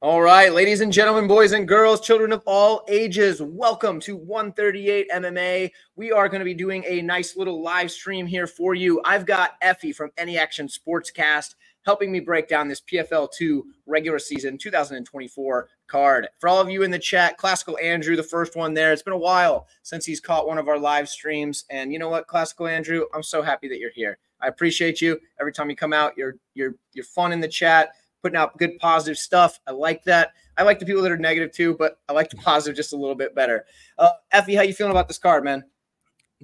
All right, ladies and gentlemen, boys and girls, children of all ages, welcome to 138 MMA. We are going to be doing a nice little live stream here for you. I've got Effie from Any Action Sportscast helping me break down this PFL 2 regular season 2024 card. For all of you in the chat, Classical Andrew, the first one there. It's been a while since he's caught one of our live streams. And you know what, Classical Andrew, I'm so happy that you're here. I appreciate you. Every time you come out, you're you're you're fun in the chat putting out good positive stuff. I like that. I like the people that are negative too, but I like the positive just a little bit better. Uh, Effie, how you feeling about this card, man?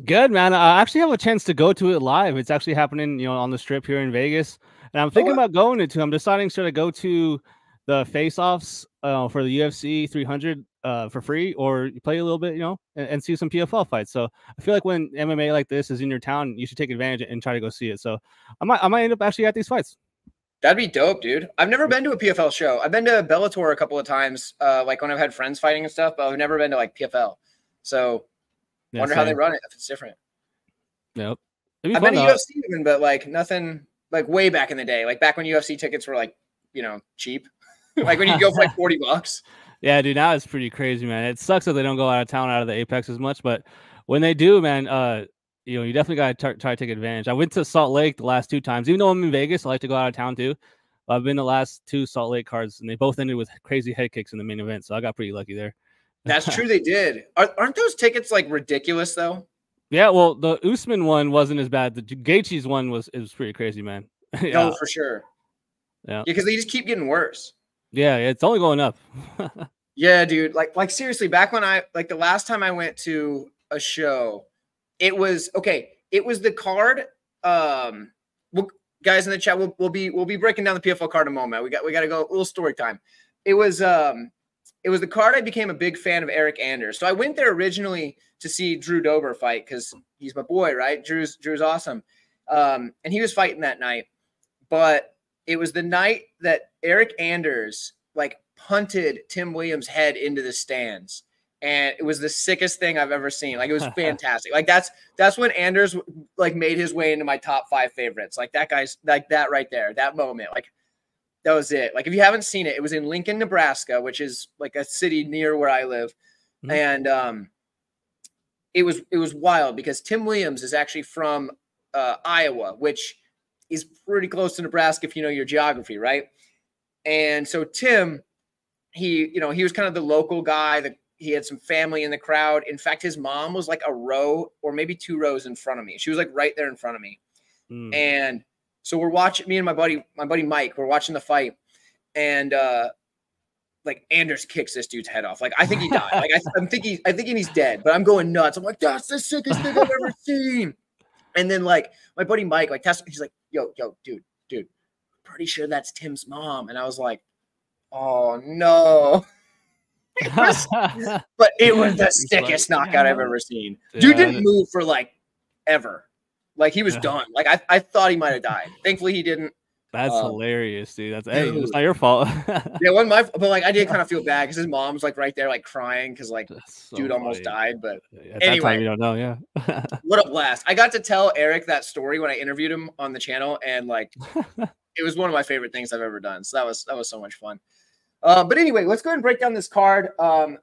Good, man. I actually have a chance to go to it live. It's actually happening, you know, on the strip here in Vegas, and I'm thinking oh, about going to. I'm deciding should I go to the face-offs uh, for the UFC 300 uh, for free, or play a little bit, you know, and, and, see some PFL fights. So I feel like when MMA like this is in your town, you should take advantage and try to go see it. So I might, I might end up actually at these fights. That'd be dope, dude. I've never been to a PFL show. I've been to Bellator a couple of times, uh, like when I've had friends fighting and stuff, but I've never been to like PFL. So yeah, wonder same. how they run it if it's different. Yep. I've been to UFC even, but like nothing like way back in the day, like back when UFC tickets were like, you know, cheap. like when you go for like 40 bucks. Yeah, dude, now it's pretty crazy, man. It sucks that they don't go out of town out of the Apex as much, but when they do, man, uh, you know, you definitely got to try to take advantage. I went to Salt Lake the last two times, even though I'm in Vegas. I like to go out of town too. I've been the last two Salt Lake cards, and they both ended with crazy head kicks in the main event. So I got pretty lucky there. That's true. They did. Are, not those tickets like ridiculous though? Yeah. Well, the Usman one wasn't as bad. The Gaethje's one was it was pretty crazy, man. yeah. No, for sure. Yeah. Because yeah, they just keep getting worse. Yeah, it's only going up. yeah, dude. Like, like seriously, back when I like the last time I went to a show, it was okay. It was the card. Um, we'll, guys in the chat, we'll, we'll be we'll be breaking down the PFL card in a moment. We got we got to go a little story time. It was um, it was the card I became a big fan of Eric Anders. So I went there originally to see Drew Dober fight because he's my boy, right? Drew's Drew's awesome, um, and he was fighting that night. But it was the night that Eric Anders like punted Tim Williams' head into the stands and it was the sickest thing I've ever seen. Like it was fantastic. like that's that's when Anders like made his way into my top five favorites. Like that guy's like that right there, that moment. Like that was it. Like if you haven't seen it, it was in Lincoln, Nebraska, which is like a city near where I live, mm-hmm. and um, it was it was wild because Tim Williams is actually from uh, Iowa, which is pretty close to Nebraska if you know your geography, right? And so Tim, he you know he was kind of the local guy, the he had some family in the crowd. In fact, his mom was like a row or maybe two rows in front of me. She was like right there in front of me. Mm. And so we're watching me and my buddy, my buddy Mike, we're watching the fight. And uh like Anders kicks this dude's head off. Like I think he died. like I, am thinking, I thinking he's dead, but I'm going nuts. I'm like, that's the sickest thing I've ever seen. And then like my buddy Mike, like that's he's like, yo, yo, dude, dude, pretty sure that's Tim's mom. And I was like, oh no. but it was the sickest like, knockout I've ever seen. Yeah. Dude didn't move for like ever. Like he was yeah. done. Like I, I thought he might have died. Thankfully he didn't. That's um, hilarious, dude. That's hey, it's not your fault. yeah, wasn't my but like I did kind of feel bad because his mom's like right there, like crying because like so dude almost died. But At anyway, you don't know, yeah. what a blast! I got to tell Eric that story when I interviewed him on the channel, and like it was one of my favorite things I've ever done. So that was that was so much fun. Uh, but anyway, let's go ahead and break down this card. Um,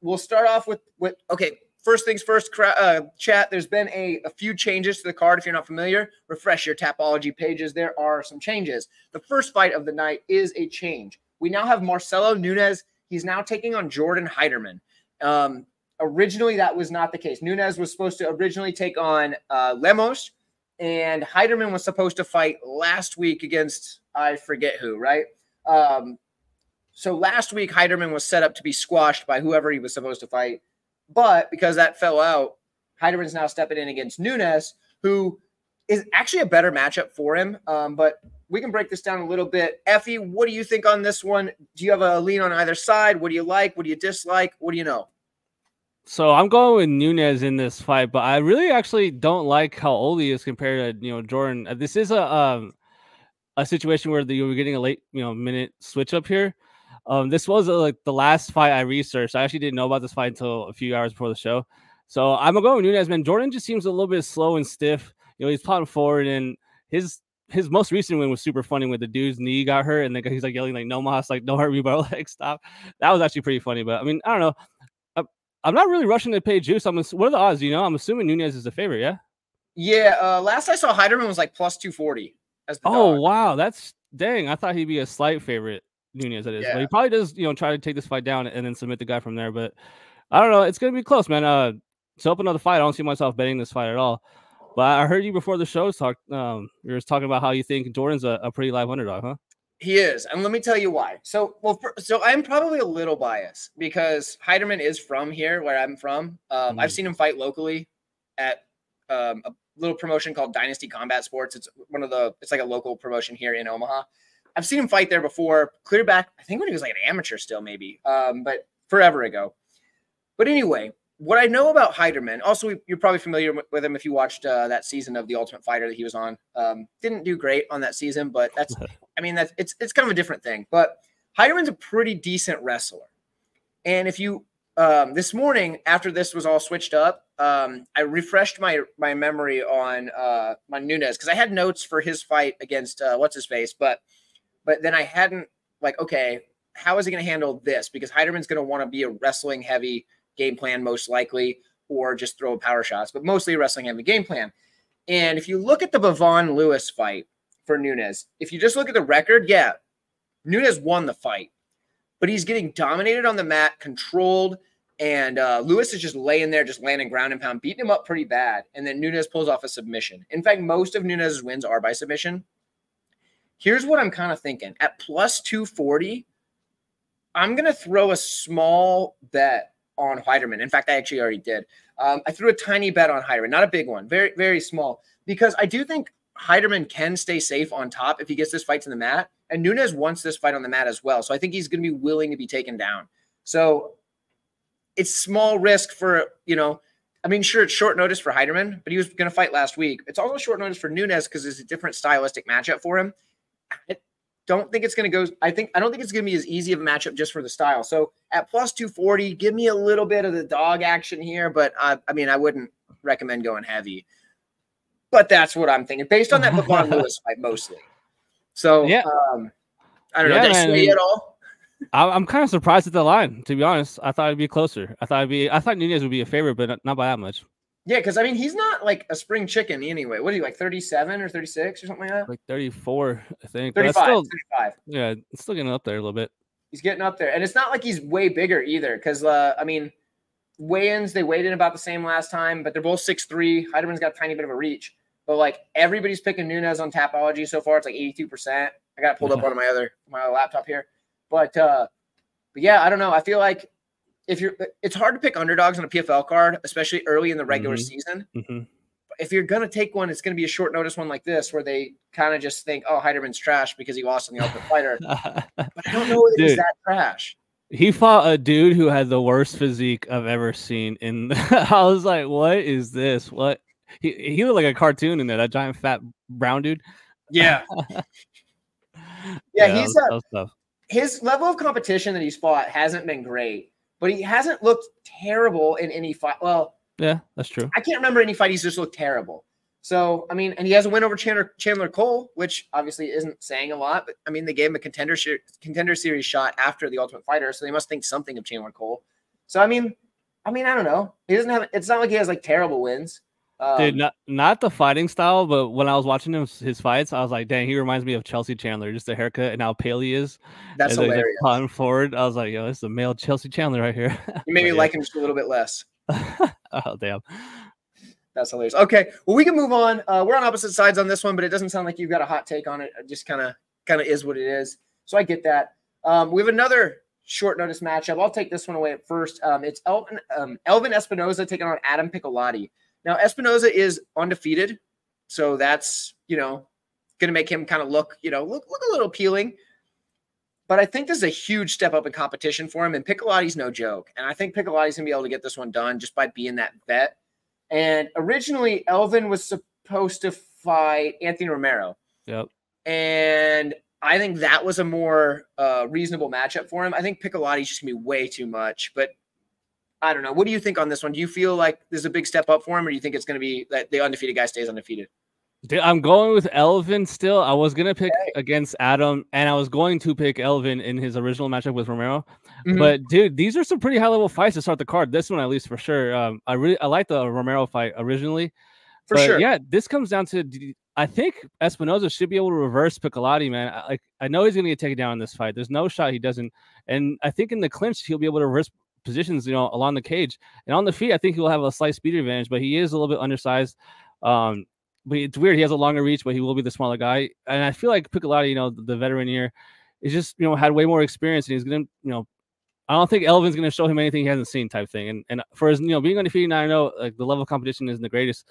we'll start off with with okay. First things first, uh, chat. There's been a, a few changes to the card. If you're not familiar, refresh your Tapology pages. There are some changes. The first fight of the night is a change. We now have Marcelo Nunes. He's now taking on Jordan Heiderman. Um, originally, that was not the case. Nunes was supposed to originally take on uh, Lemos, and Heiderman was supposed to fight last week against I forget who, right? Um, so last week, Heiderman was set up to be squashed by whoever he was supposed to fight. But because that fell out, Heiderman's now stepping in against Nunes, who is actually a better matchup for him. Um, but we can break this down a little bit. Effie, what do you think on this one? Do you have a lean on either side? What do you like? What do you dislike? What do you know? So I'm going with Nunes in this fight, but I really actually don't like how old he is compared to you know Jordan. This is a um, a situation where the, you're getting a late you know minute switch up here. Um, this was uh, like the last fight I researched. I actually didn't know about this fight until a few hours before the show. So I'm gonna go with Nunes, man. Jordan just seems a little bit slow and stiff. You know, he's plotting forward and his his most recent win was super funny when the dude's knee got hurt and then he's like yelling like no mas like don't hurt me bro like stop that was actually pretty funny but i mean i don't know i'm, I'm not really rushing to pay juice i'm what are the odds you know i'm assuming nunes is the favorite yeah yeah uh last i saw heiderman was like plus 240 oh dog. wow that's dang i thought he'd be a slight favorite nunes that is yeah. but he probably does you know try to take this fight down and then submit the guy from there but i don't know it's gonna be close man uh to open up the fight i don't see myself betting this fight at all but I heard you before the show talk. Um, you were talking about how you think Jordan's a, a pretty live underdog, huh? He is, and let me tell you why. So, well, for, so I'm probably a little biased because Heiderman is from here, where I'm from. Um, mm I've seen him fight locally at um, a little promotion called Dynasty Combat Sports. It's one of the, it's like a local promotion here in Omaha. I've seen him fight there before, clear back. I think when he was like an amateur, still maybe, um, but forever ago. But anyway, what I know about Heiderman, also you're probably familiar with him if you watched uh, that season of The Ultimate Fighter that he was on. Um, didn't do great on that season, but that's, I mean, that's it's it's kind of a different thing. But Heiderman's a pretty decent wrestler, and if you um, this morning after this was all switched up, um, I refreshed my my memory on uh, my Nunes because I had notes for his fight against uh, what's his face, but but then I hadn't like okay, how is he going to handle this? Because Heiderman's going to want to be a wrestling heavy game plan, most likely, or just throw power shots, but mostly wrestling heavy game plan. And if you look at the Bavon Lewis fight for Nunes, if you just look at the record, yeah, Nunes won the fight, but he's getting dominated on the mat, controlled, and uh, Lewis is just laying there, just landing ground and pound, beating him up pretty bad. And then Nunes pulls off a submission. In fact, most of Nunes's wins are by submission. Here's what I'm kind of thinking at plus 240, I'm going to throw a small bet on Heiderman. In fact, I actually already did. Um, I threw a tiny bet on Heiderman, not a big one, very, very small, because I do think Heiderman can stay safe on top if he gets this fight to the mat. And Nunes wants this fight on the mat as well. So I think he's going to be willing to be taken down. So it's small risk for, you know, I mean, sure, it's short notice for Heiderman, but he was going to fight last week. It's also short notice for Nunes because it's a different stylistic matchup for him. It, don't think it's going to go. I think I don't think it's going to be as easy of a matchup just for the style. So at plus 240, give me a little bit of the dog action here, but I, I mean, I wouldn't recommend going heavy. But that's what I'm thinking based on that Bavon Lewis fight mostly. So yeah, um, I don't know. Yeah, Did I sway at all? I'm kind of surprised at the line. To be honest, I thought it'd be closer. I thought it'd be. I thought Nunes would be a favorite, but not by that much. Yeah, because I mean, he's not like a spring chicken anyway. What are you like, 37 or 36 or something like that? Like 34, I think. 35, still, 35. Yeah, it's still getting up there a little bit. He's getting up there. And it's not like he's way bigger either. Because, uh, I mean, weigh ins, they weighed in about the same last time, but they're both six three. Heiderman's got a tiny bit of a reach. But like everybody's picking Nunes on Tapology so far. It's like 82%. I got it pulled up on my other my other laptop here. But uh but yeah, I don't know. I feel like if you're it's hard to pick underdogs on a PFL card, especially early in the regular mm-hmm. season. Mm-hmm. If you're gonna take one, it's gonna be a short notice one like this, where they kind of just think, "Oh, Heiderman's trash because he lost on the Ultimate Fighter." but I don't know if he's that trash. He fought a dude who had the worst physique I've ever seen. In I was like, "What is this? What?" He he looked like a cartoon in there. That giant fat brown dude. Yeah. yeah, yeah, he's was, a, his level of competition that he's fought hasn't been great but he hasn't looked terrible in any fight. Well, yeah, that's true. I can't remember any fight he's just looked terrible. So I mean, and he has a win over Chandler Chandler Cole, which obviously isn't saying a lot. But I mean, they gave him a contender contender series shot after the Ultimate Fighter, so they must think something of Chandler Cole. So I mean, I mean, I don't know. He doesn't have. It's not like he has like terrible wins. Um, Dude, not not the fighting style, but when I was watching him his fights, I was like, dang, he reminds me of Chelsea Chandler, just the haircut and how pale he is. That's As hilarious. Like, forward, I was like, yo, this is a male Chelsea Chandler right here. You made me like him just a little bit less. oh damn. That's hilarious. Okay, well, we can move on. Uh, we're on opposite sides on this one, but it doesn't sound like you've got a hot take on it. It just kind of kind of is what it is. So I get that. Um, we have another short notice matchup. I'll take this one away at first. Um, it's Elvin um, Elvin Espinoza taking on Adam Piccolotti. Now Espinoza is undefeated, so that's you know going to make him kind of look you know look look a little appealing. But I think this is a huge step up in competition for him, and Piccolotti's no joke. And I think Piccolotti's gonna be able to get this one done just by being that vet. And originally, Elvin was supposed to fight Anthony Romero. Yep. And I think that was a more uh, reasonable matchup for him. I think Piccolotti's just gonna be way too much, but I don't know. What do you think on this one? Do you feel like there's a big step up for him, or do you think it's going to be that the undefeated guy stays undefeated? Dude, I'm going with Elvin still. I was gonna pick okay. against Adam, and I was going to pick Elvin in his original matchup with Romero. Mm-hmm. But dude, these are some pretty high level fights to start the card. This one, at least for sure. Um, I really I like the Romero fight originally. For but sure. Yeah, this comes down to I think Espinoza should be able to reverse Piccolotti, man. I, like I know he's gonna get taken down in this fight. There's no shot he doesn't. And I think in the clinch he'll be able to reverse positions, you know, along the cage. And on the feet, I think he'll have a slight speed advantage, but he is a little bit undersized. Um, but it's weird. He has a longer reach, but he will be the smaller guy. And I feel like Piccolotti, you know, the, veteran here, is just you know had way more experience, and he's gonna you know. I don't think Elvin's gonna show him anything he hasn't seen, type thing. And and for his you know being undefeated, I know like the level of competition isn't the greatest,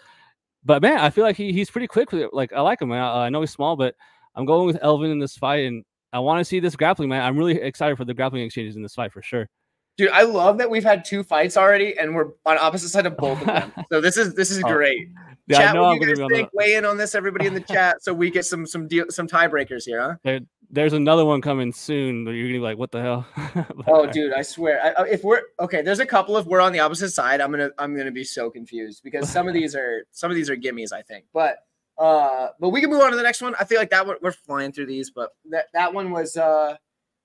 but man, I feel like he he's pretty quick. Like I like him. I, I know he's small, but I'm going with Elvin in this fight, and I want to see this grappling, man. I'm really excited for the grappling exchanges in this fight for sure. Dude, I love that we've had two fights already, and we're on opposite side of both of them. so this is this is oh. great. Yeah, chat, I know you guys think? Weigh in on this, everybody in the chat, so we get some some deal, some tiebreakers here, huh? There, there's another one coming soon. You're gonna be like, "What the hell?" oh, dude, I swear. I, if we're okay, there's a couple. If we're on the opposite side, I'm gonna I'm gonna be so confused because some of these are some of these are gimmies, I think. But uh, but we can move on to the next one. I feel like that one we're flying through these, but that that one was uh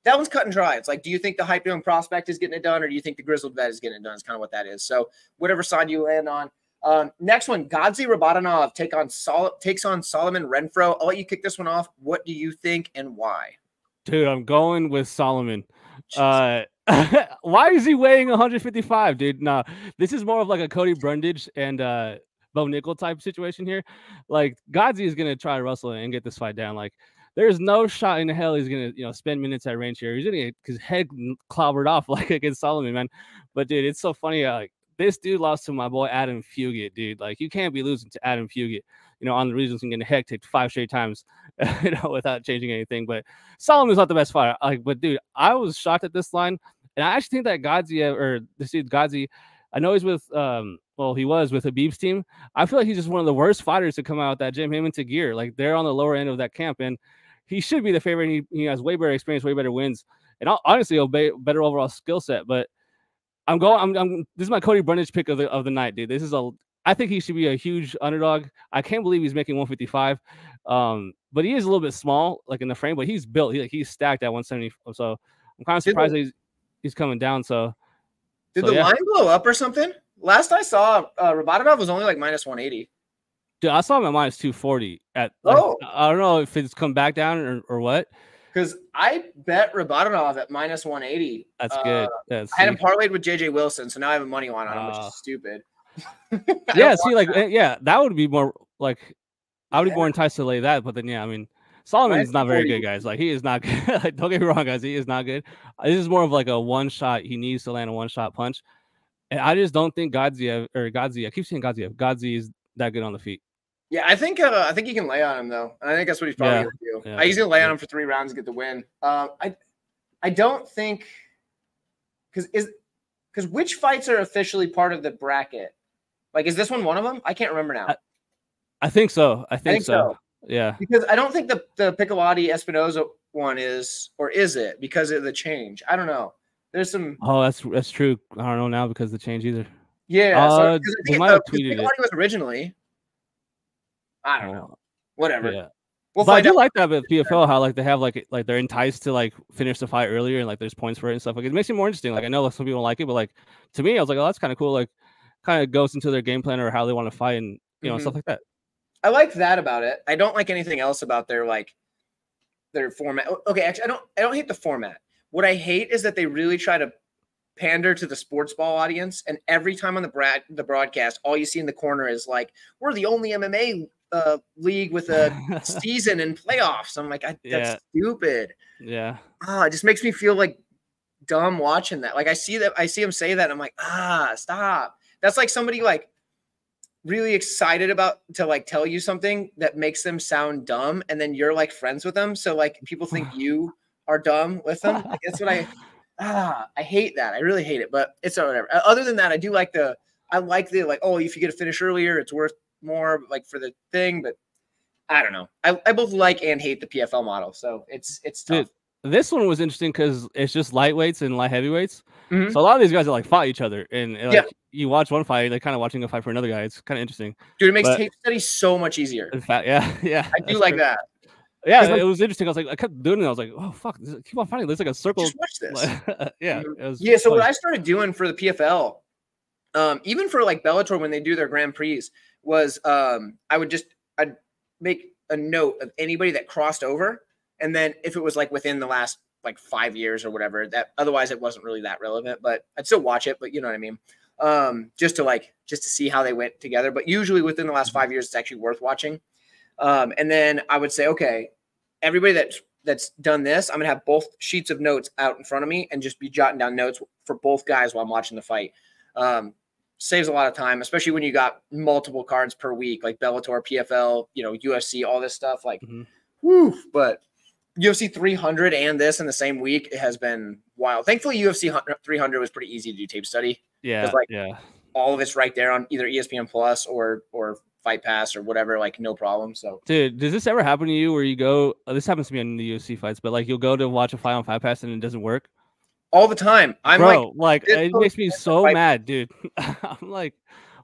that one's cut and dry. It's like, do you think the hype young prospect is getting it done, or do you think the grizzled vet is getting it done? Is kind of what that is. So whatever side you land on. Um, next one, Gadzhi Rabadanov take on Sol- takes on Solomon Renfro. I'll let you kick this one off. What do you think and why? Dude, I'm going with Solomon. Uh, why is he weighing 155, dude? Nah, this is more of like a Cody Brundage and uh Bo Nickal type situation here. Like Gadzhi is gonna try to wrestle and get this fight down. Like there's no shot in hell he's gonna you know spend minutes at range here. He's gonna get his head clobbered off like against Solomon, man. But dude, it's so funny. Uh, like this dude lost to my boy Adam Fugit, dude. Like you can't be losing to Adam Fugit, you know, on the reasons and getting heck kicked five straight times, you know, without changing anything. But Solomon's not the best fighter. Like, but dude, I was shocked at this line, and I actually think that Gadzhi or this dude Gadzhi, I know he's with um, well, he was with Khabib's team. I feel like he's just one of the worst fighters to come out that gym. Him and Tagir, like they're on the lower end of that camp, and he should be the favorite. He, he has way better experience, way better wins, and honestly, a better overall skill set. But I'm going. I'm, I'm. This is my Cody Brundage pick of the of the night, dude. This is a. I think he should be a huge underdog. I can't believe he's making 155. Um, but he is a little bit small, like in the frame. But he's built. He, like, he's stacked at 170. So I'm kind of surprised he's he's coming down. So did so, the yeah. line blow up or something? Last I saw, uh, Rabadanov was only like minus 180. Dude, I saw him at minus 240. At like, oh, I don't know if it's come back down or, or what. Because I bet Rabadanov at minus 180. That's uh, good. That's I had him parlayed with JJ Wilson, so now I have a money line on him, uh, which is ah. stupid. yeah, see, like, that. Eh, yeah, that would be more like I would yeah. be more enticed to lay that, but then, yeah, I mean, Solomon is not very good, guys. Like, he is not good. like, don't get me wrong, guys. He is not good. This is more of like a one shot. He needs to land a one shot punch. And I just don't think Godzilla or Godzilla, I keep saying Godzilla, Godzilla is that good on the feet. Yeah, I think uh, I think he can lay on him though. I think that's what he's probably yeah. gonna do. Yeah. Uh, he's gonna lay on him for three rounds and get the win. Uh, I I don't think because is because which fights are officially part of the bracket? Like, is this one one of them? I can't remember now. I, I think so. I think, I think so. so. Yeah, because I don't think the the Piccolotti Espinoza one is, or is it because of the change? I don't know. There's some. Oh, that's that's true. I don't know now because the change either. Yeah, uh, so, they might have tweeted it. was originally. I don't know. Whatever. Yeah. We'll but I do out. like that with PFL how like they have like like they're enticed to like finish the fight earlier and like there's points for it and stuff. Like it makes it more interesting. Like I know like, some people like it, but like to me, I was like, oh, that's kind of cool. Like kind of goes into their game plan or how they want to fight and you know mm-hmm. stuff like that. I like that about it. I don't like anything else about their like their format. Okay, actually, I don't. I don't hate the format. What I hate is that they really try to pander to the sports ball audience, and every time on the brad the broadcast, all you see in the corner is like, "We're the only MMA uh, league with a season and playoffs." I'm like, I, "That's yeah. stupid." Yeah. Ah, oh, it just makes me feel like dumb watching that. Like I see that, I see him say that, I'm like, ah, stop. That's like somebody like really excited about to like tell you something that makes them sound dumb and then you're like friends with them so like people think you are dumb with them like, that's what i ah i hate that i really hate it but it's whatever other than that i do like the i like the like oh if you get a finish earlier it's worth more like for the thing but i don't know i, I both like and hate the pfl model so it's it's tough. Dude, this one was interesting because it's just lightweights and light heavyweights. Mhm. So a lot of these guys are like fought each other, and like, Yeah. you watch one fight, they're kind of watching a fight for another guy. It's kind of interesting. Dude, it makes But- tape study so much easier. In fact, yeah, yeah, I do like true. that. Yeah, 'Cause, like- it was interesting. I was like, I kept doing it. I was like, oh fuck, this, keep on fighting. There's like a circle. Just watch this. yeah, Mhm. it was Yeah, so what. I started doing for the PFL, um, even for like Bellator when they do their Grand Prix, was um, I would just I'd make a note of anybody that crossed over, and then if it was like within the last like five years or whatever, that otherwise it wasn't really that relevant, but I'd still watch it. But you know what I mean? Um, just to like just to see how they went together. But usually within the last five years, it's actually worth watching. Um, and then I would say, okay, everybody that's that's done this, I'm gonna have both sheets of notes out in front of me and just be jotting down notes for both guys while I'm watching the fight. Um, saves a lot of time, especially when you got multiple cards per week, like Bellator, PFL, you know, UFC, all this stuff. Like, Mhm. whew, but UFC 300 and this in the same week it has been wild. Thankfully, UFC 300 was pretty easy to do tape study. yeah, like- yeah. All of it's right there on either ESPN Plus or or Fight Pass or whatever, like no problem. So Dude, does this ever happen to you where you go? uh, This happens to me in the UFC fights, but like you'll go to watch a fight on Fight Pass and it doesn't work. All the time, I'm like, Bro, like, this it makes me so Fight- mad, dude. I'm like,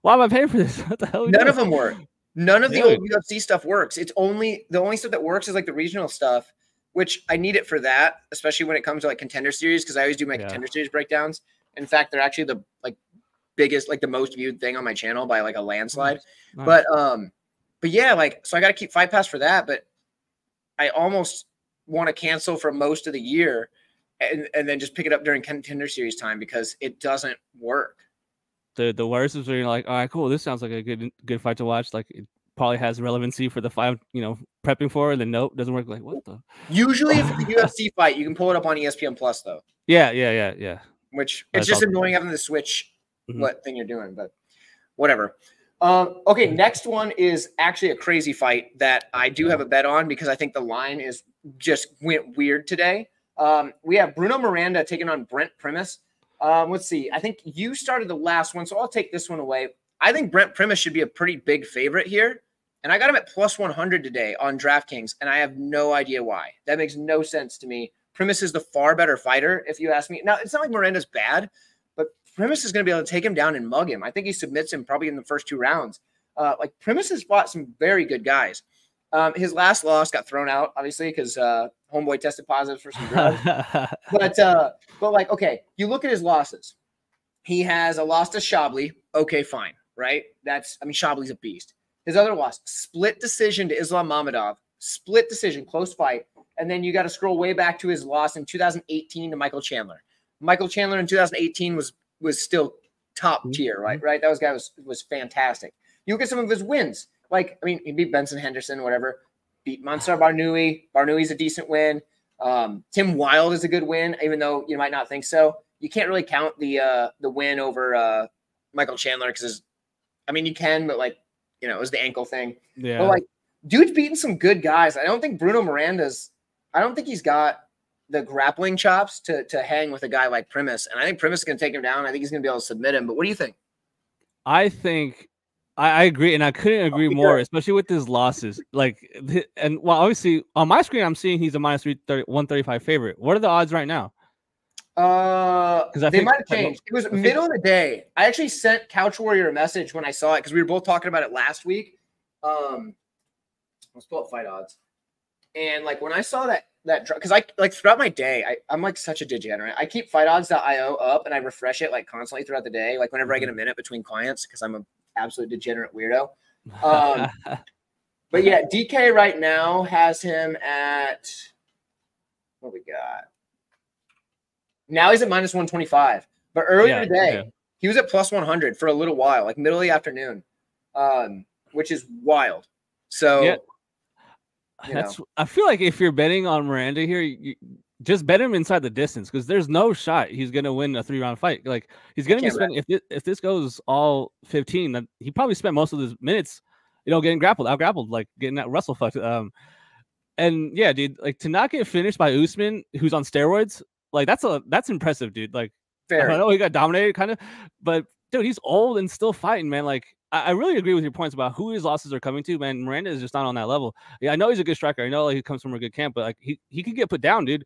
why am I paying for this? What the hell? none of them work. None of the old UFC stuff works. It's only the only stuff that works is like the regional stuff, which I need it for that, especially when it comes to like contender series, because I always do my Yeah. contender series breakdowns. In fact, they're actually the like biggest, like the most viewed thing on my channel by like a landslide. Nice. But um, but yeah, like so I got to keep Fight Pass for that. But I almost want to cancel for most of the year, and and then just pick it up during contender series time because it doesn't work. the the worst is when you're like, all right, cool, this sounds like a good good fight to watch. Like it probably has relevancy for the five, you know, prepping for, and then nope, doesn't work. Like what the? Usually, if it's a UFC fight, you can pull it up on ESPN Plus though. Yeah, yeah, yeah, yeah. which That's it's just annoying having to switch Mhm. what thing you're doing, but whatever. Um, okay, next one is actually a crazy fight that I do have a bet on because I think the line is just went weird today. Um, we have Bruno Miranda taking on Brent Primus. Um, let's see. I think you started the last one, so I'll take this one away. I think Brent Primus should be a pretty big favorite here. And I got him at plus 100 today on DraftKings, and I have no idea why. That makes no sense to me. Primus is the far better fighter, if you ask me. Now, it's not like Miranda's bad, but Primus is going to be able to take him down and mug him. I think he submits him probably in the first two rounds. Uh, like Primus has fought some very good guys. Um, his last loss got thrown out, obviously, because uh, homeboy tested positive for some drugs. but uh, but like, okay, you look at his losses. He has a loss to Shabliy. Okay, fine, right? That's I mean, Shabliy's a beast. His other loss, split decision to Islam Mamedov, split decision, close fight. And then you got to scroll way back to his loss in 2018 to Michael Chandler. Michael Chandler in 2018 was was still top tier, right? Right. That was guy was was fantastic. You look at some of his wins. Like, I mean, he beat Benson Henderson, whatever. Beat Mansur Barnaoui. Barnaoui's a decent win. Um, Tim Wilde is a good win, even though you might not think so. You can't really count the uh the win over uh Michael Chandler because I mean you can, but like you know, it was the ankle thing. yeah. But like, dude's beating some good guys. I don't think Bruno Miranda's. I don't think he's got the grappling chops to to hang with a guy like Primus. And I think Primus is going to take him down. I think he's going to be able to submit him. But what do you think? I think I, I agree, and I couldn't agree more, especially with his losses. Like, and well, obviously on my screen, I'm seeing he's a minus 330 135 favorite. What are the odds right now? Uh, I they might have changed. It was think- middle of the day. I actually sent Couch Warrior a message when I saw it because we were both talking about it last week. Um, let's pull up fight odds. And like when I saw that that because I like throughout my day, I, I'm like such a degenerate. I keep fightodds.io up and I refresh it like constantly throughout the day, like whenever I get a minute between clients because I'm an absolute degenerate weirdo. Um, But yeah, DK right now has him at what we got. Now he's at minus 125. But earlier Yeah, today, yeah. he was at plus 100 for a little while, like middle of the afternoon, um, which is wild. So Yeah. you know. That's. I feel like if you're betting on Miranda here, you, just bet him inside the distance because there's no shot he's gonna win a three round fight. Like he's gonna be spending if this, if this goes all 15, then he probably spent most of his minutes, you know, getting grappled, out grappled, like getting that wrestle fucked. Um, and yeah, dude, like to not get finished by Usman, who's on steroids, like that's a that's impressive, dude. Like fair. I know he got dominated, kind of, but dude, he's old and still fighting, man. Like I, really agree with your points about who his losses are coming to. Man, Miranda is just not on that level. Yeah, I know he's a good striker. I know like he comes from a good camp, but like he he could get put down, dude.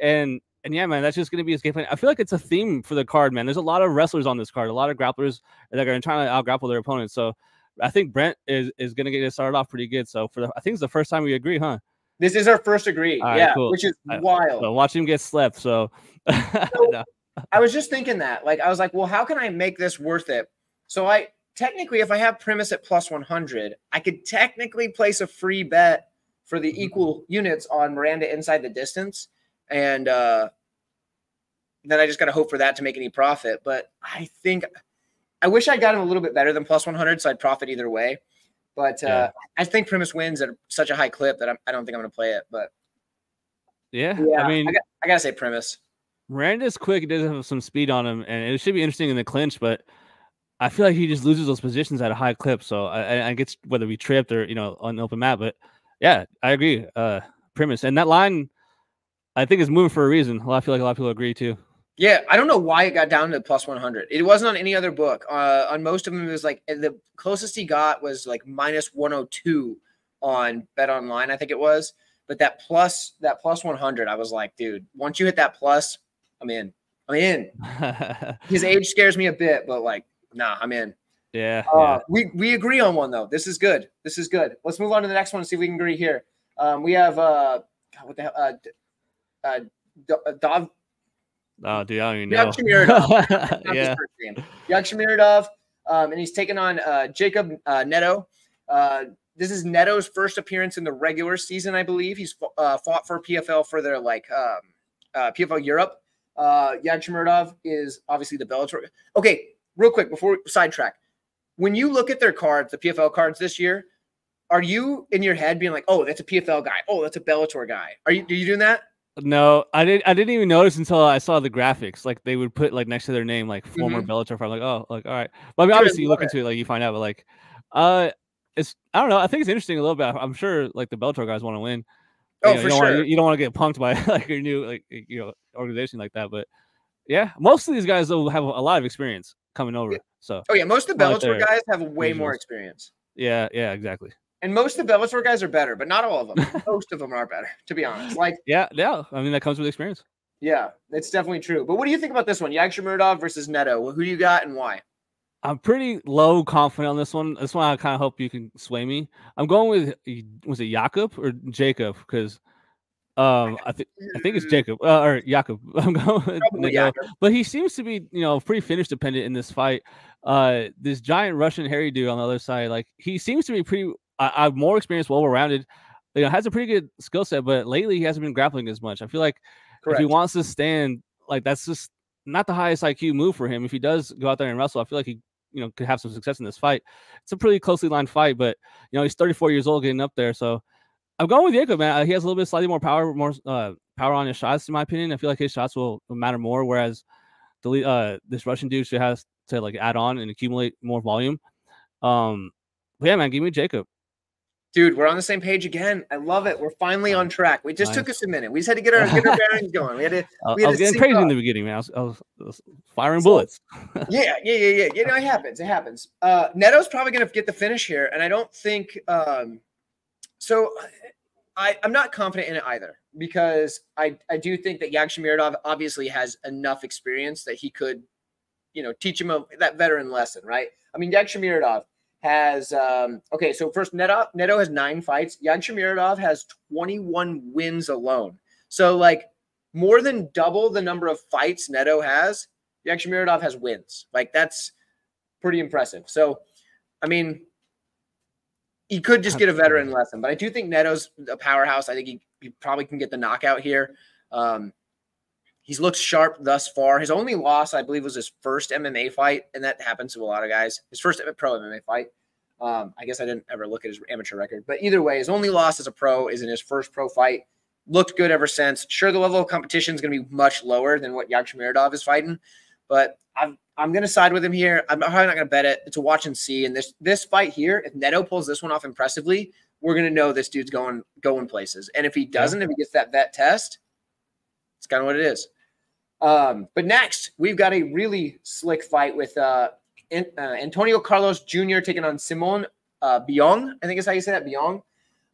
And and yeah, man, that's just gonna be his game plan. I feel like it's a theme for the card, man. There's a lot of wrestlers on this card, a lot of grapplers that are gonna try to out grapple their opponents. So I think Brent is is gonna get it started off pretty good. So for the, I think it's the first time we agree, huh? This is our first agree, right, yeah, cool. which is wild. So watch him get slept. So, so no. I was just thinking that, like, I was like, well, how can I make this worth it? So I technically, if I have Primus at plus 100, I could technically place a free bet for the mm-hmm. equal units on Miranda inside the distance, and uh, then I just got to hope for that to make any profit. But I think I wish I got him a little bit better than plus 100, so I'd profit either way. But uh, yeah. I think Primus wins at such a high clip that I'm, I do not think I'm going to play it. But yeah, yeah I mean, I got, I got to say Primus. Miranda's quick. He does have some speed on him, and it should be interesting in the clinch. But I feel like he just loses those positions at a high clip. So I, I get whether we tripped or you know on open map. But yeah, I agree. Uh, Primus and that line, I think is moving for a reason. A lot, I feel like a lot of people agree too. Yeah, I don't know why it got down to plus 100. It wasn't on any other book. Uh, on most of them, it was like the closest he got was like minus 102 on Bet Online, I think it was. But that plus that plus 100, I was like, dude, once you hit that plus, I'm in. I'm in. His age scares me a bit, but like, nah, I'm in. Yeah, uh, yeah. We we agree on one though. This is good. This is good. Let's move on to the next one and see if we can agree here. Um, we have uh, what the hell? Uh, uh, Dov Oh, dude, I don't even know. yeah. Yagshimuradov, um, and he's taking on uh, Jacob uh, Neto. Uh, this is Neto's first appearance in the regular season, I believe. He's uh, fought for PFL for their like um, uh, PFL Europe. Uh, Yagshimuradov is obviously the Bellator. Okay, real quick before we sidetrack, when you look at their cards, the PFL cards this year, are you in your head being like, "Oh, that's a PFL guy. Oh, that's a Bellator guy"? Are you? Are you doing that? No, I didn't. I didn't even notice until I saw the graphics. Like they would put like next to their name, like former mm-hmm. Bellator. I'm like, oh, like all right. But I mean, obviously, you look into it, like you find out. But like, uh, it's I don't know. I think it's interesting a little bit. I'm sure like the Bellator guys want to win. Oh, you know, for you sure. Wanna, you don't want to get punked by like your new like you know organization like that. But yeah, most of these guys will have a lot of experience coming over. So oh yeah, most of the Bellator guys have way more experience. Yeah, yeah, exactly. And most of the Bellator guys are better, but not all of them. most of them are better, to be honest. Like, yeah, yeah. I mean, that comes with experience. Yeah, it's definitely true. But what do you think about this one? Yagshimuradov versus Neto. Who do you got and why? I'm pretty low confident on this one. This one I kind of hope you can sway me. I'm going with was it Jakob or Jacob because um I think I think it's Jacob uh, or Jakob. I'm going but he seems to be you know pretty finish dependent in this fight. Uh, this giant Russian hairy dude on the other side, like he seems to be pretty I, am more experienced, well rounded. You know, has a pretty good skill set, but lately he hasn't been grappling as much. I feel like Correct. if he wants to stand, like that's just not the highest IQ move for him. If he does go out there and wrestle, I feel like he, you know, could have some success in this fight. It's a pretty closely lined fight, but you know, he's 34 years old, getting up there. So I'm going with Jacob, man. He has a little bit slightly more power, more uh, power on his shots, in my opinion. I feel like his shots will, will matter more, whereas the uh, this Russian dude should has to like add on and accumulate more volume. Um, but yeah, man, give me Jacob. Dude, we're on the same page again. I love it. We're finally on track. We just nice. took us a minute. We just had to get our, get our bearings going. We had to. We had I was getting crazy up. in the beginning, man. I was, I was, I was firing so, bullets. yeah, yeah, yeah, yeah. You know, it happens. It happens. Uh, Neto's probably going to get the finish here, and I don't think. Um, so, I I'm not confident in it either because I I do think that Yagshimuradov obviously has enough experience that he could, you know, teach him a, that veteran lesson, right? I mean, Yagshimuradov has um, okay. So first, Neto Neto has nine fights. Yagshimuradov has 21 wins alone. So like more than double the number of fights Neto has. Yagshimuradov has wins. Like that's pretty impressive. So, I mean, he could just get a veteran lesson, but I do think Neto's a powerhouse. I think he, he probably can get the knockout here. Um, he's looked sharp thus far. His only loss, I believe, was his first MMA fight, and that happens to a lot of guys. His first pro MMA fight. Um, I guess I didn't ever look at his amateur record, but either way, his only loss as a pro is in his first pro fight. Looked good ever since. Sure, the level of competition is going to be much lower than what Yagshimuradov is fighting, but I'm I'm going to side with him here. I'm probably not going to bet it. It's a watch and see. And this this fight here, if Neto pulls this one off impressively, we're going to know this dude's going going places. And if he doesn't, yeah. if he gets that vet test, it's kind of what it is. Um, but next, we've got a really slick fight with uh, uh, Antonio Carlos Jr. taking on Simon uh, Biong. I think is how you say that. Biong.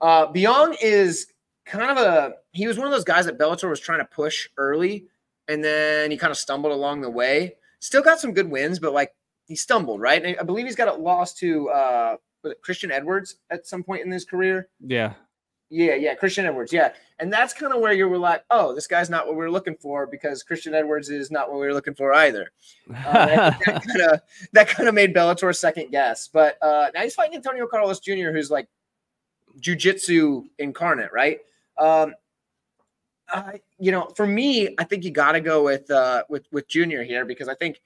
Uh, Biong is kind of a. He was one of those guys that Bellator was trying to push early, and then he kind of stumbled along the way. Still got some good wins, but like he stumbled, right? And I believe he's got a loss to uh, Christian Edwards at some point in his career. Yeah. Yeah, yeah, Christian Edwards. Yeah. And that's kind of where you were like, oh, this guy's not what we are looking for because Christian Edwards is not what we were looking for either. Uh, that kind of made Bellator second guess. But uh, now he's fighting Antonio Carlos Jr., who's like jujitsu incarnate, right? Um, you know, for me, I think you got to go with uh, with with Junior here because I think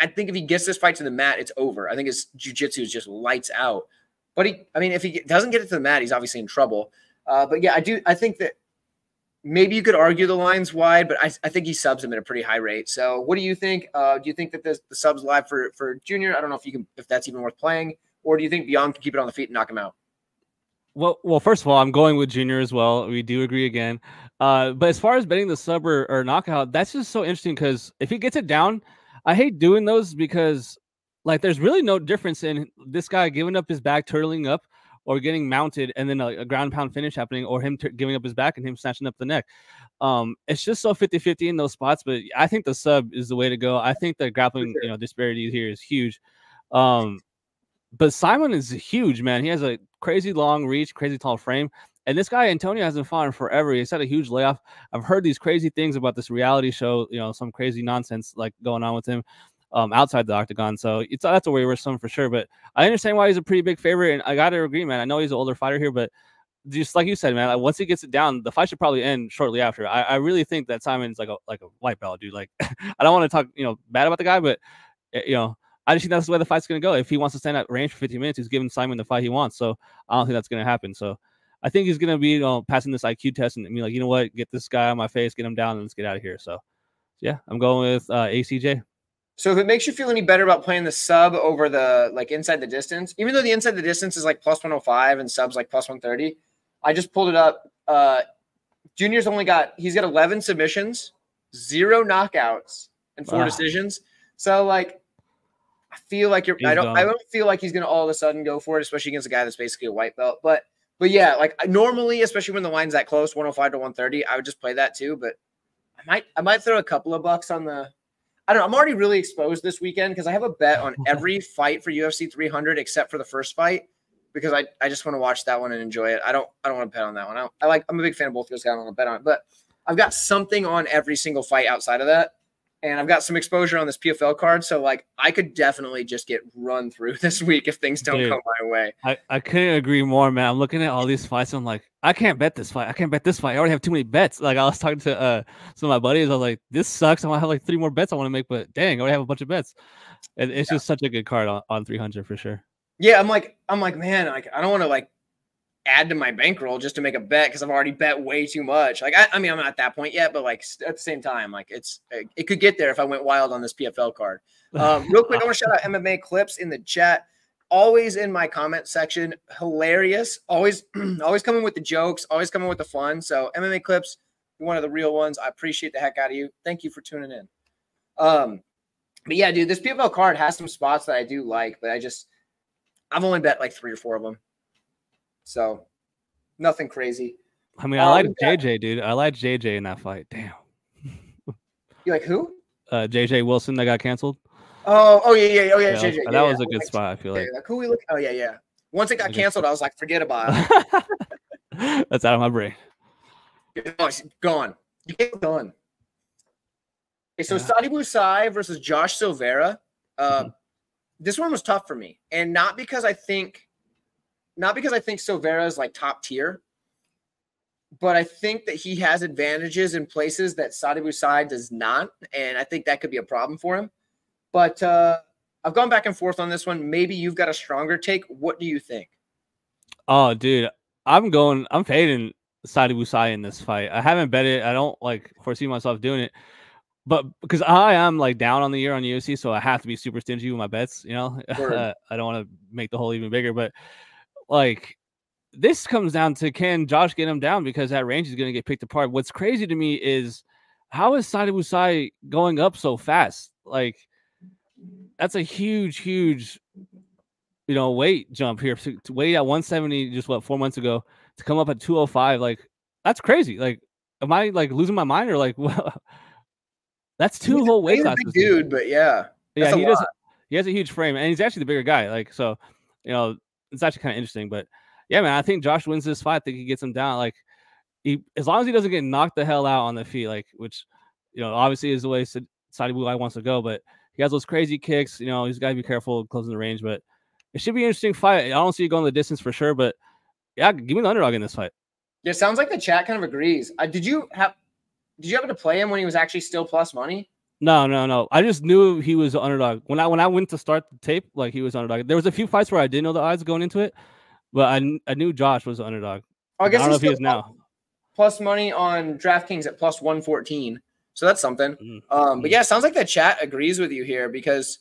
I think if he gets this fight to the mat, it's over. I think his jujitsu is just lights out. But he, I mean, if he doesn't get it to the mat, he's obviously in trouble. Uh, but yeah, I do. I think that maybe you could argue the line's wide, but I, I think he subs him at a pretty high rate. So what do you think? Uh, do you think that the, the subs live for for Junior? I don't know if you can if that's even worth playing, or do you think Biong can keep it on the feet and knock him out? Well, well, first of all, I'm going with Junior as well. We do agree again. Uh, but as far as betting the sub or, or knockout, that's just so interesting because if he gets it down, I hate doing those because like there's really no difference in this guy giving up his back, turtling up, or getting mounted, and then a, a ground pound finish happening, or him t- giving up his back and him snatching up the neck. Um, it's just so 50 50 in those spots, but I think the sub is the way to go. I think the grappling, you know, disparity here is huge. Um, but Simon is huge, man. He has a crazy long reach, crazy tall frame. And this guy Antonio hasn't fought in forever. He's had a huge layoff. I've heard these crazy things about this reality show, you know, some crazy nonsense like going on with him um, outside the octagon. So it's that's a way worse some for sure. But I understand why he's a pretty big favorite, and I got to agree, man. I know he's an older fighter here, but just like you said, man, like once he gets it down, the fight should probably end shortly after. I, I really think that Simon's like a like a white belt, dude. Like I don't want to talk, you know, bad about the guy, but eh, you know, I just think that's the way the fight's gonna go. If he wants to stand at range for 15 minutes, he's giving Simon the fight he wants. So I don't think that's gonna happen. So I think he's gonna be you know passing this IQ test and be like, you know what, get this guy on my face, get him down, and let's get out of here. So yeah, I'm going with uh, ACJ. So if it makes you feel any better about playing the sub over the like inside the distance, even though the inside the distance is like plus 105 and subs like plus 130, I just pulled it up. Uh Junior's only got he's got 11 submissions, zero knockouts, and four wow. decisions. So like I feel like you're he's I don't. I don't feel like he's gonna all of a sudden go for it, especially against a guy that's basically a white belt. But but yeah, like normally, especially when the line's that close, 105 to 130, I would just play that too. But I might I might throw a couple of bucks on the I don't know. I'm already really exposed this weekend because I have a bet on every fight for UFC 300 except for the first fight because I, I just want to watch that one and enjoy it. I don't I don't want to bet on that one. I, I like I'm a big fan of both those guys. I don't want to bet on it, but I've got something on every single fight outside of that and I've got some exposure on this PFL card. So like I could definitely just get run through this week if things don't Dude, come my way. I, I couldn't agree more, man. I'm looking at all these fights. I'm like, I can't bet this fight. I can't bet this fight. I already have too many bets. Like I was talking to uh some of my buddies. I was like, this sucks. I want to have like three more bets I want to make, but dang, I already have a bunch of bets. And it's yeah. just such a good card on, on 300 for sure. Yeah, I'm like, I'm like, man, like I don't want to like add to my bankroll just to make a bet because I've already bet way too much. Like, I, I, mean, I'm not at that point yet, but like at the same time, like it's it could get there if I went wild on this PFL card. Um, real quick, I want to shout out MMA clips in the chat. Always in my comment section, hilarious. Always, always coming with the jokes. Always coming with the fun. So MMA clips, one of the real ones. I appreciate the heck out of you. Thank you for tuning in. Um, but yeah, dude, this PFL card has some spots that I do like, but I just I've only bet like three or four of them. So nothing crazy. I mean, I um, like JJ, dude. I like JJ in that fight. Damn. you like who? Uh, JJ Wilson that got canceled. Oh, oh yeah, yeah, oh yeah, yeah JJ. That yeah, was a good like, spot. I feel like. like who we look? Oh yeah, yeah. Once it got canceled, I was like, forget about it. That's out of my brain. Oh, it's gone. You get gone. Okay, so yeah. Sadibou Sy versus Josh Silveira. Uh, mm-hmm. This one was tough for me, and not because I think not because I think Silveira is like top tier, but I think that he has advantages in places that Sadibou Sy does not, and I think that could be a problem for him. But uh, I've gone back and forth on this one. Maybe you've got a stronger take. What do you think? Oh, dude, I'm going. I'm fading Sadibou Sy in this fight. I haven't bet it. I don't like foresee myself doing it but because I am like down on the year on UFC, so I have to be super stingy with my bets. You know. I don't want to make the hole even bigger, but like this comes down to can Josh get him down because that range is going to get picked apart. What's crazy to me is how is Sadibou Sy going up so fast? Like that's a huge, huge, you know, weight jump here to, to weight at 170 just what four months ago to come up at 205. Like that's crazy. Like, am I like losing my mind or like, well, that's two He's whole weight classes. dude, but yeah. yeah, he does. He has a huge frame, and he's actually the bigger guy. Like, so you know, it's actually kind of interesting. But yeah, man, I think Josh wins this fight. I think he gets him down. Like, he as long as he doesn't get knocked the hell out on the feet, like, which you know, obviously is the way Sa- Sadibou Sy wants to go. But he has those crazy kicks. You know, he's got to be careful closing the range. But it should be an interesting fight. I don't see it going the distance for sure. But yeah, give me the underdog in this fight. Yeah, sounds like the chat kind of agrees. Uh, did you have did you happen to play him when he was actually still plus money? No, no, no. I just knew he was the underdog. When I when I went to start the tape, like he was underdog. There was a few fights where I didn't know the odds going into it, but I, I knew Josh was underdog. I I, guess don't know if he is now. plus money on DraftKings at plus 114. So that's something. Mm. Um, but Mm. yeah, sounds like the chat agrees with you here because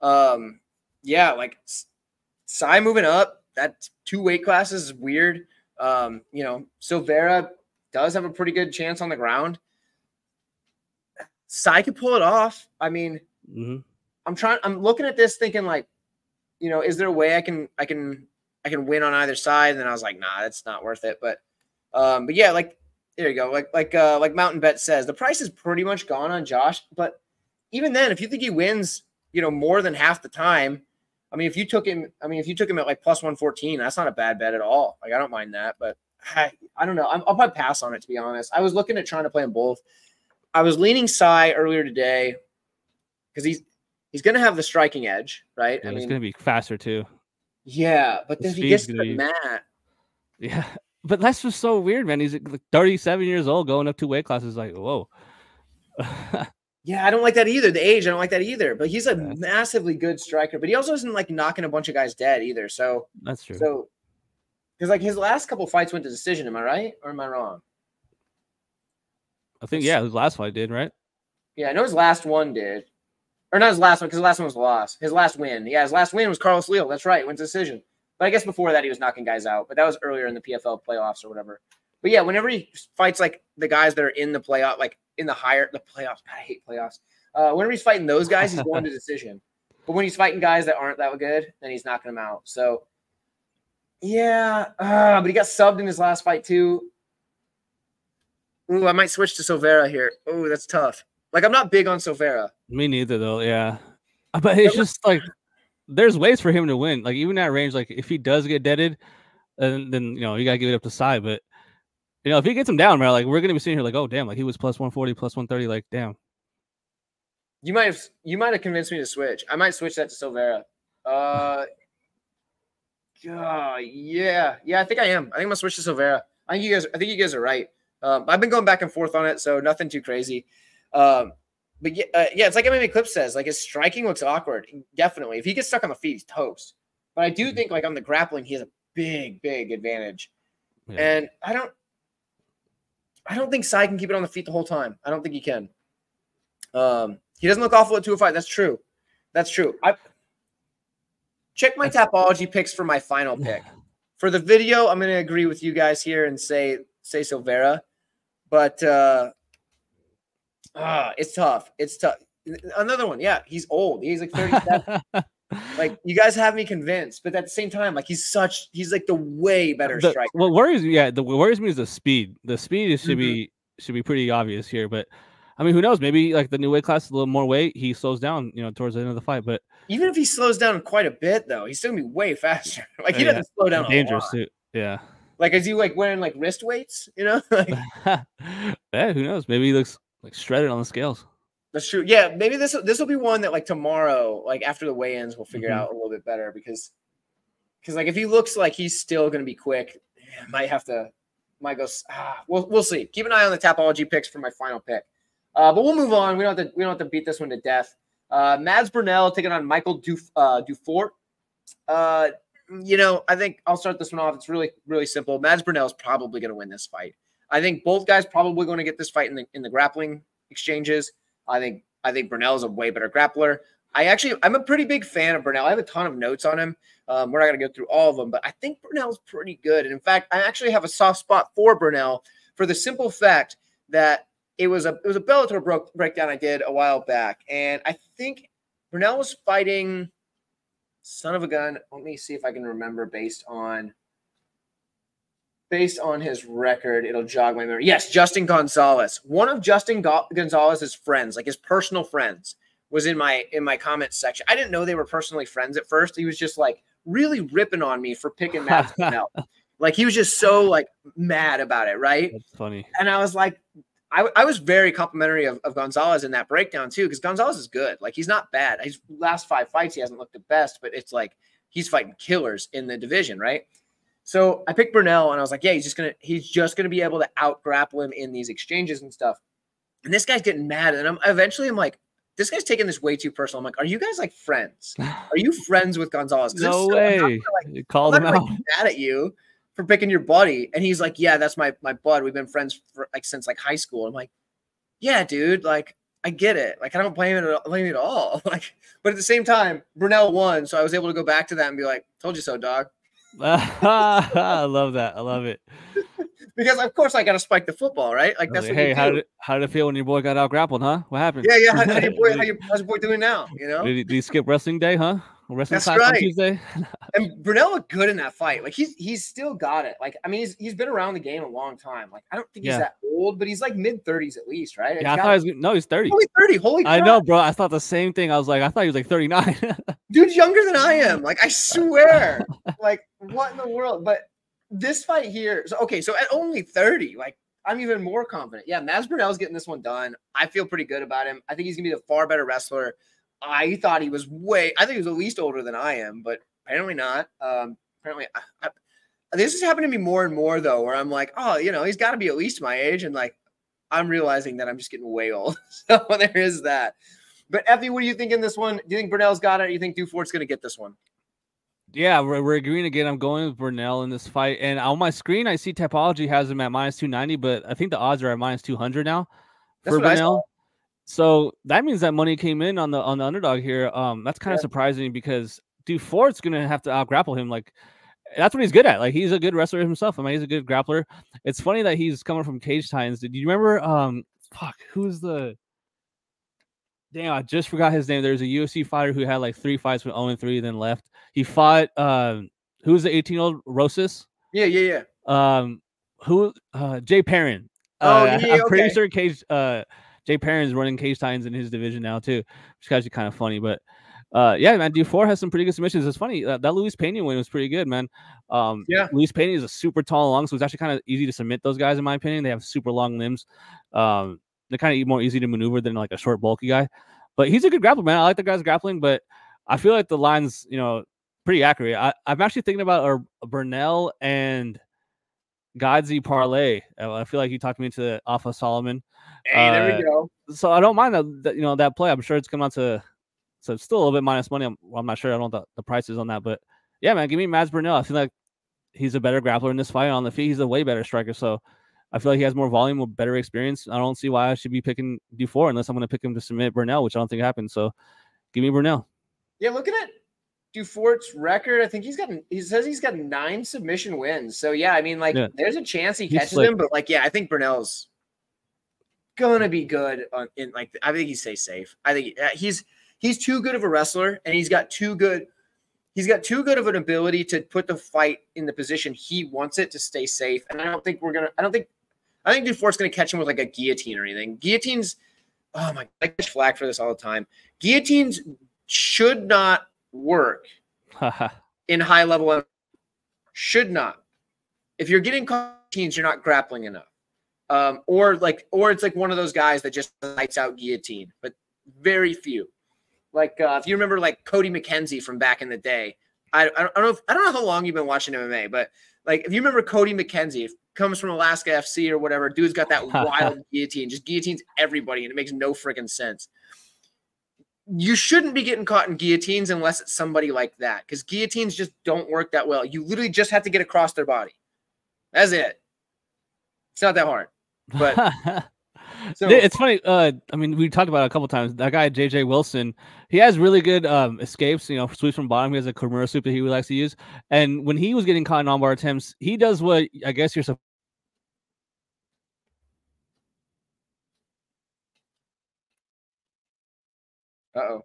um yeah, like Sy moving up, that two weight classes is weird. Um, you know, Silveira does have a pretty good chance on the ground. Sy could pull it off. I mean, hmm I'm trying. I'm looking at this, thinking like, you know, is there a way I can, I can, I can win on either side? And then I was like, nah, that's not worth it. But, um, but yeah, like there you go. Like, like, uh, like Mountain Bet says, the price is pretty much gone on Josh. But even then, if you think he wins, you know, more than half the time, I mean, if you took him, I mean, if you took him at like plus 114, that's not a bad bet at all. Like, I don't mind that. But I, I don't know. I'm, I'll probably pass on it to be honest. I was looking at trying to play them both. I was leaning Sy earlier today because he's he's going to have the striking edge, right? Yeah, I mean, gonna be faster too. yeah, but the then he gets to the be- mat, Yeah, but that's just so weird, man. He's like 37 years old, going up two weight classes. Like, whoa. yeah, I don't like that either. The age, I don't like that either. But he's a Yeah. massively good striker, but he also isn't like knocking a bunch of guys dead either. So, that's true. so because like his last couple fights went to decision. Am I right or am I wrong? I think yeah, his last fight did right. Yeah, I know his last one did, or not his last one because his last one was a loss. His last win, yeah, his last win was Carlos Leal. That's right, went to decision. But I guess before that he was knocking guys out. But that was earlier in the PFL playoffs or whatever. But yeah, whenever he fights like the guys that are in the playoff, like in the higher the playoffs, God, I hate playoffs. Uh, whenever he's fighting those guys, he's going to decision. But when he's fighting guys that aren't that good, then he's knocking them out. So yeah, uh, but he got subbed in his last fight too. Ooh, I might switch to Silveira here. Ooh, that's tough. Like I'm not big on Silveira. Me neither, though. Yeah, Uh, but it's just like there's ways for him to win. Like even at range, like if he does get deaded, then then you know you gotta give it up to Sy. But you know if he gets him down, right, like we're gonna be sitting here like, oh damn, like he was plus 140, plus 130, like damn. You might have you might have convinced me to switch. I might switch that to Silveira. Uh, yeah, yeah, yeah. I think I am. I think I'm gonna switch to Silveira. I think you guys. I think you guys are right. Um, I've been going back and forth on it, so nothing too crazy. Um, but yeah, uh, yeah, it's like MMA Clip says. Like his striking looks awkward. Definitely, if he gets stuck on the feet, he's toast. But I do think like on the grappling, he has a big, big advantage. Yeah. And I don't, I don't think Sy can keep it on the feet the whole time. I don't think he can. Um, he doesn't look awful at 205. That's true. That's true. I check my tapology picks for my final pick. For the video, I'm gonna agree with you guys here and say say Silveira, but uh, ah, it's tough. It's tough. Another one, yeah, he's old. He's like 37. like you guys have me convinced, but at the same time, like he's such he's like the way better The- striker. what worries yeah, the what worries me is the speed. The speed is, should Mhm. be should be pretty obvious here, but I mean, who knows? Maybe like the new weight class, a little more weight, he slows down, you know, towards the end of the fight. But Even if he slows down quite a bit, though, he's still gonna be way faster. Like he Yeah, doesn't slow down. dangerous A lot. too. Yeah. Like is he like wearing like wrist weights? You know, like yeah, who knows? Maybe he looks like shredded on the scales. that's true. Yeah, maybe this this will be one that like tomorrow, like after the weigh-ins, we'll figure Mhm. out a little bit better because because like if he looks like he's still gonna be quick, might have to might go. Ah, we'll we'll see. Keep an eye on the tapology picks for my final pick. Uh, but we'll move on. We don't have to we don't have to beat this one to death. Uh, Mads Burnell taking on Michael Duf, uh, Dufort. Uh, you know, I think I'll start this one off. It's really, really simple. Mads Burnell is probably going to win this fight. I think both guys probably going to get this fight in the in the grappling exchanges. I think I think Burnell is a way better grappler. I actually I'm a pretty big fan of Burnell. I have a ton of notes on him. Um, we're not going to go through all of them, but I think Burnell's pretty good. And in fact, I actually have a soft spot for Burnell for the simple fact that it was a it was a Bellator broke, breakdown I did a while back, and I think Burnell was fighting son of a gun. Let me see if I can remember based on based on his record. It'll jog my memory. Yes, Justin Gonzalez. One of Justin Go- Gonzalez's friends, like his personal friends, was in my in my comments section. I didn't know they were personally friends at first. He was just like really ripping on me for picking Matt. Like he was just so like mad about it, right? That's funny. And I was like, I, I was very complimentary of, of Gonzalez in that breakdown too, because Gonzalez is good. Like he's not bad. His last five fights, he hasn't looked the best, but it's like he's fighting killers in the division, right? So I picked Burnell and I was like, yeah, he's just gonna he's just gonna be able to out grapple him in these exchanges and stuff. And this guy's getting mad, and I'm eventually I'm like, this guy's taking this way too personal. I'm like, are you guys like friends? Are you friends with Gonzalez? No way. Like, you called him out. like, mad at you for picking your buddy. And he's like, Yeah, that's my my bud. We've been friends for like since like high school. I'm like, Yeah, dude, like I get it. Like I don't blame it at- blame it at all. Like, but at the same time, Burnell won. So I was able to go back to that and be like, told you so, dog. I love that. I love it. Because of course I gotta spike the football, right? Like that's like, what hey, how do. did how did it feel when your boy got out grappled, huh? What happened? yeah, yeah. How, how your boy, how you, how's your boy doing now? You know? Did he, did he skip wrestling day, huh? Wrestling That's class on right. Tuesday. And Burnell looked good in that fight. Like he's he's still got it. Like I mean, he's he's been around the game a long time. Like I don't think Yeah. he's that old, but he's like mid thirties at least, right? yeah, I thought he was no, he's thirty. Holy 30. Holy I know, bro. I thought the same thing. I was like, I thought he was like thirty nine. Dude's younger than I am. Like I swear. like what in the world? But this fight here. So okay, so at only 30, like I'm even more confident. Yeah, Mads Burnell's getting this one done. I feel pretty good about him. I think he's gonna be the far better wrestler. I thought he was way. I think he was at least older than I am, but apparently not. Um, apparently, I, I, this is happening to me more and more though, where I'm like, oh, you know, he's got to be at least my age, and like, I'm realizing that I'm just getting way old. so there is that. But Effie, what do you think in this one? Do you think Burnell's got it? Or do you think Dufort's gonna get this one? yeah, we're, we're agreeing again. I'm going with Burnell in this fight, and on my screen, I see Tapology has him at minus two ninety, but I think the odds are at minus two hundred now That's for what I saw. Burnell. So that means that money came in on the on the underdog here. Um, that's kind of Yeah. surprising because Dufort's gonna have to out grapple him. Like that's what he's good at. Like he's a good wrestler himself. I mean, he's a good grappler. It's funny that he's coming from Cage Titans. Did you remember? Um, fuck, who's the? Damn, I just forgot his name. There's a UFC fighter who had like three fights with 0 3, then left. He fought. Um, who's the 18 year old Rosas? Yeah, yeah, yeah. Um, who? Uh, Jay Perrin. Oh, Uh, yeah, I'm pretty sure Cage. Uh, Jay Perrin's running Cage Titans in his division now too, which is actually kind of funny. But uh, yeah, man, Dufort has some pretty good submissions. It's funny uh, that Luis Pena win was pretty good, man. Um, Yeah. Luis Pena is a super tall long, so it's actually kind of easy to submit those guys in my opinion. They have super long limbs. Um, they're kind of more easy to maneuver than like a short, bulky guy. But he's a good grappler, man. I like the guy's grappling, but I feel like the line's you know pretty accurate. I, I'm actually thinking about a, a Burnell and Gadzhi parlay. Uh, I feel like you talked me into Alpha Solomon Hey, there Uh, we go. so I don't mind that, that you know that play. I'm sure it's coming out to so it's still a little bit minus money. I'm, well, I'm not sure. I don't know the, the prices on that, but yeah, man, give me Mads Burnell. I feel like he's a better grappler in this fight on the feet. He's a way better striker. So I feel like he has more volume, with better experience. I don't see why I should be picking Dufort unless I'm going to pick him to submit Burnell, which I don't think happens. So give me Burnell. Yeah, looking at Dufort's record, I think he's got he says he's got nine submission wins. So yeah, I mean, like Yeah. there's a chance he catches him, but like, yeah, I think Burnell's gonna be good on in like I think he stays safe. I think uh, he's he's too good of a wrestler, and he's got too good. He's got too good of an ability to put the fight in the position he wants it to stay safe. And I don't think we're gonna. I don't think. I think Dufort's gonna catch him with like a guillotine or anything. Guillotines. Oh my! I catch flack for this all the time. Guillotines should not work in high level. Should not. If you're getting guillotines, you're not grappling enough. Um, or like, or it's like one of those guys that just lights out guillotine, but very few. Like uh, if you remember, like Cody McKenzie from back in the day. I, I don't I don't know. If, I don't know how long you've been watching MMA, but like if you remember Cody McKenzie, comes from Alaska FC or whatever, dude's got that wild guillotine, just guillotines everybody, and it makes no freaking sense. You shouldn't be getting caught in guillotines unless it's somebody like that, because guillotines just don't work that well. You literally just have to get across their body. That's it. It's not that hard. But so, it's funny. Uh, I mean, we talked about it a couple times. That guy JJ Wilson, he has really good um, escapes. You know, sweeps from bottom. He has a Kimura sweep that he likes to use. And when he was getting caught in armbar attempts, he does what I guess you're supposed. Uh oh.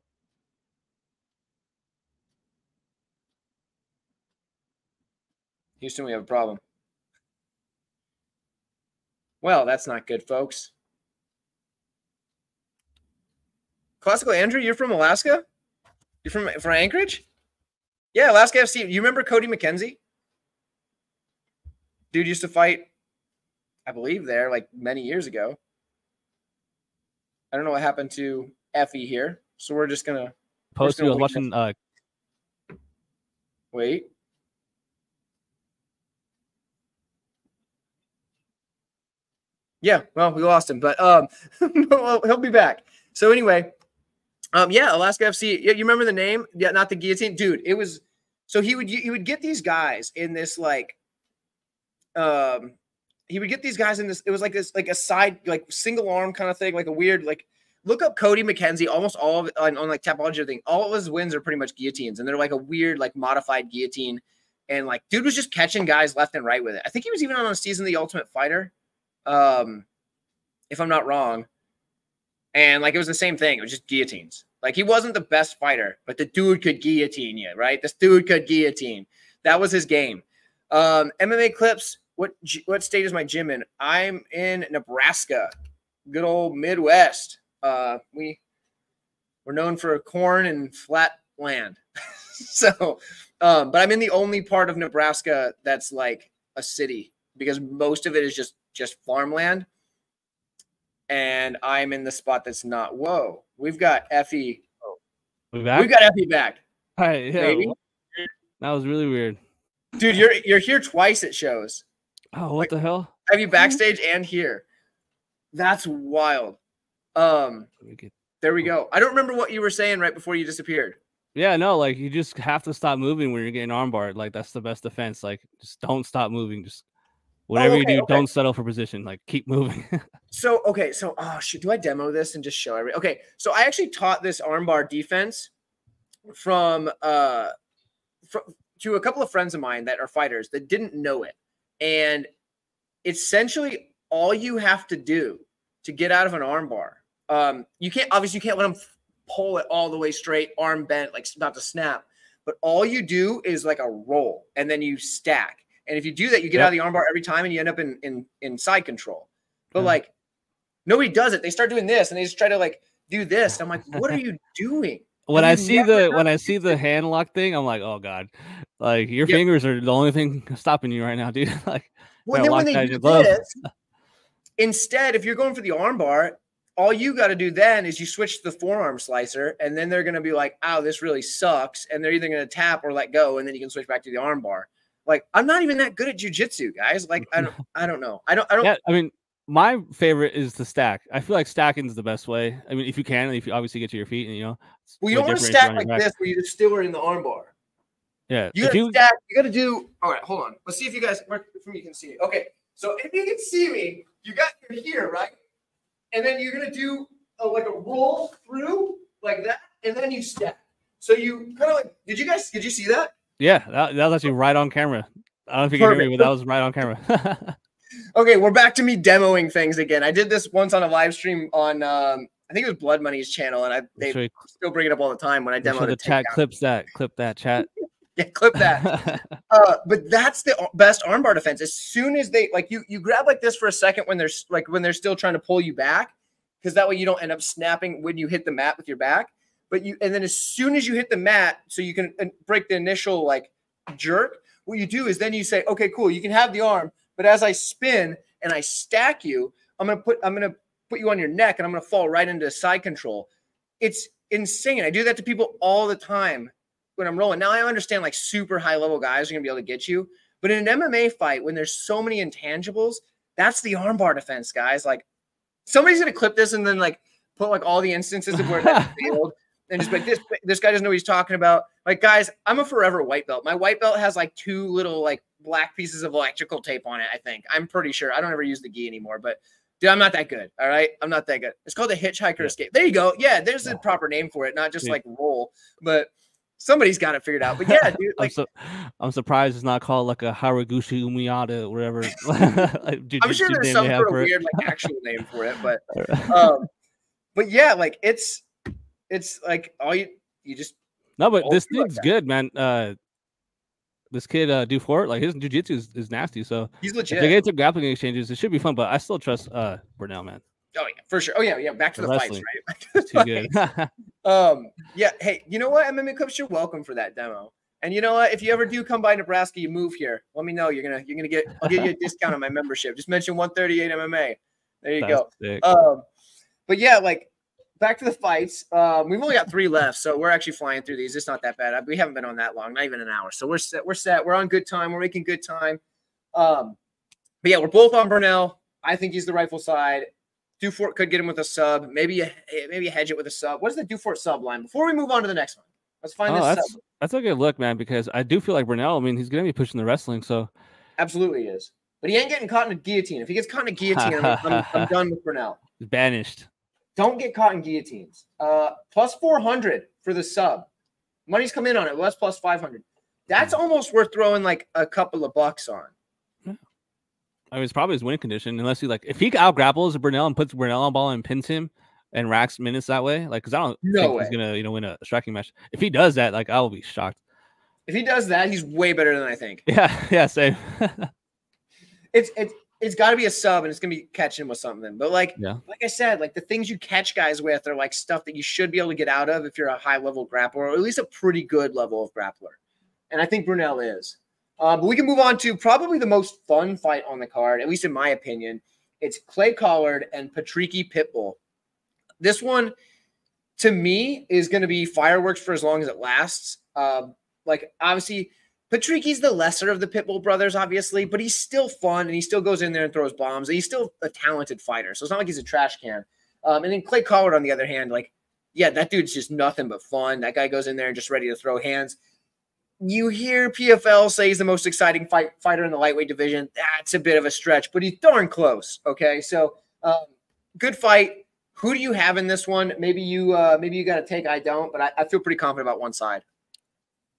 Houston, we have a problem. Well, that's not good, folks. Classical Andrew, you're from Alaska? You're from from Anchorage? Yeah, Alaska FC. You remember Cody McKenzie? Dude used to fight, I believe, there like many years ago. I don't know what happened to Effie here, so we're just gonna post. I was watching. Uh... Wait. Yeah, well, we lost him, but um, he'll be back. So anyway, um, yeah, Alaska FC. Yeah, you remember the name? Yeah, not the guillotine, dude. It was so he would he would get these guys in this like, um, he would get these guys in this. It was like this like a side like single arm kind of thing, like a weird like. Look up Cody McKenzie. Almost all of on, on like Tapology thing. All of his wins are pretty much guillotines, and they're like a weird like modified guillotine. And like, dude was just catching guys left and right with it. I think he was even on a season of The Ultimate Fighter um, if I'm not wrong. And like it was the same thing. It was just guillotines. Like he wasn't the best fighter, but the dude could guillotine you, right? This dude could guillotine. That was his game. Um, MMA clips. What what state is my gym in? I'm in Nebraska, good old Midwest. Uh, we we're known for corn and flat land. so, um, but I'm in the only part of Nebraska that's like a city because most of it is just just farmland. And I'm in the spot that's not. Whoa, we've got Effie. We back? We've got Effie back. Hi, yeah. That was really weird. Dude, you're you're here twice at shows. Oh, what like, the hell? Have you backstage and here? That's wild. Um there we go. I don't remember what you were saying right before you disappeared. Yeah, no, like you just have to stop moving when you're getting armbarred. Like that's the best defense. Like just don't stop moving. Just Whatever oh, okay, you do, okay. don't settle for position. Like keep moving. so okay, so oh shit, do I demo this and just show every? Okay, so I actually taught this armbar defense from uh from, to a couple of friends of mine that are fighters that didn't know it, and essentially all you have to do to get out of an armbar, um, you can't obviously you can't let them pull it all the way straight, arm bent, like about to snap. But all you do is like a roll, and then you stack and if you do that, you get yep. out of the armbar every time and you end up in in, in side control. But mm-hmm. like nobody does it. They start doing this and they just try to like do this. I'm like, what are you doing? when I see the when I see the hand lock thing, I'm like, oh god, like your yep. fingers are the only thing stopping you right now, dude. like, well, then when they do this, instead, if you're going for the armbar, all you got to do then is you switch to the forearm slicer, and then they're going to be like, "Oh, this really sucks," and they're either going to tap or let go, and then you can switch back to the armbar. Like I'm not even that good at jujitsu, guys. Like I don't, I don't know. I don't, I don't. Yeah, I mean, my favorite is the stack. I feel like stacking is the best way. I mean, if you can, if you obviously get to your feet, and you know. Well, you don't want to stack like back. this where you just still are in the armbar. Yeah, you gotta you... stack. You gotta do. All right, hold on. Let's see if you guys from you can see. Okay, so if you can see me, you got your here right, and then you're gonna do a, like a roll through like that, and then you stack. So you kind of like. Did you guys? Did you see that? Yeah, that, that was actually right on camera. I don't know if you Perfect. can hear me, but that was right on camera. okay, we're back to me demoing things again. I did this once on a live stream on um, I think it was Blood Money's channel, and I they sure. still bring it up all the time when I demo sure the chat clips that, clip that chat. yeah, clip that. uh, but that's the best armbar defense. As soon as they like you, you grab like this for a second when they're like when they're still trying to pull you back, because that way you don't end up snapping when you hit the mat with your back but you and then as soon as you hit the mat so you can uh, break the initial like jerk what you do is then you say okay cool you can have the arm but as i spin and i stack you i'm going to put i'm going to put you on your neck and i'm going to fall right into side control. It's insane. I do that to people all the time when i'm rolling. Now i understand like super high level guys are going to be able to get you but in an mma fight when there's so many intangibles that's the armbar defense guys. Like somebody's going to clip this and then like put like all the instances of where that failed and just like this this guy doesn't know what he's talking about. Like, guys, I'm a forever white belt. My white belt has like two little like black pieces of electrical tape on it. I think I'm pretty sure. I don't ever use the gi anymore, but dude, I'm not that good. All right, I'm not that good. It's called the hitchhiker yeah. escape. There you go. Yeah, there's yeah. a proper name for it, not just yeah. like roll, but somebody's got it figured out. But yeah, dude, like, I'm, I'm, surprised it's not called like a Haraguchi Umiyata or whatever. like, I'm sure there's some sort of weird like actual name for it, but um, but yeah, like it's it's like all you you just no, but this dude's good, man. Uh, this kid uh Dufort, like his jujitsu is, is nasty. So He's if legit. they get to grappling exchanges, it should be fun. But I still trust uh Burnell, man. oh yeah, for sure. Oh yeah, yeah. Back to The the, fights, right? To the Too fights. good. Um, yeah. Hey, you know what? MMA Clips, you're welcome for that demo. And you know what? If you ever do come by Nebraska, you move here. Let me know. You're gonna you're gonna get I'll give you a discount on my membership. Just mention 138 MMA. There you go. That's sick. Um, but yeah, like back to the fights. Um, we've only got three left, so we're actually flying through these. It's not that bad. We haven't been on that long, not even an hour. So we're set. We're set. We're on good time. We're making good time. Um, but yeah, we're both on Burnell. I think he's the rightful side. Dufort could get him with a sub. Maybe maybe hedge it with a sub. What is the Dufort sub line? Before we move on to the next one, let's find Oh, this that's sub. that's a good look, man. Because I do feel like Burnell. I mean, he's gonna be pushing the wrestling. So Absolutely is. But he ain't getting caught in a guillotine. If he gets caught in a guillotine, I'm, I'm, I'm done with Burnell. he's banished. Don't get caught in guillotines. Uh, plus 400 for the sub. Money's come in on it. Well, that's plus 500. That's almost worth throwing like a couple of bucks on. I mean, it's probably his winning condition, unless he like if he out grapples Burnell and puts Burnell on ball and pins him and racks minutes that way. Like, because I don't No think he's gonna you know win a striking match. If he does that, like, I will be shocked. If he does that, he's way better than I think. Yeah, yeah, same. It's it's it's got to be a sub, and it's gonna be catching with something. But like yeah, like I said, like the things you catch guys with are like stuff that you should be able to get out of if you're a high level grappler, or at least a pretty good level of grappler. And I think Burnell is. Uh, but we can move on to probably the most fun fight on the card, at least in my opinion. It's Clay Collard and Patricky Pitbull. This one, to me, is going to be fireworks for as long as it lasts. Um, like obviously, Patricky's the lesser of the Pitbull brothers, obviously, but he's still fun and he still goes in there and throws bombs. And he's still a talented fighter, so it's not like he's a trash can. Um, and then Clay Collard, on the other hand, like, yeah, that dude's just nothing but fun. That guy goes in there and just ready to throw hands. You hear PFL say he's the most exciting fight fighter in the lightweight division. That's a bit of a stretch, but he's darn close. Okay, so um, good fight. Who do you have in this one? Maybe you, uh, maybe you got to take. I don't, but I, I feel pretty confident about one side.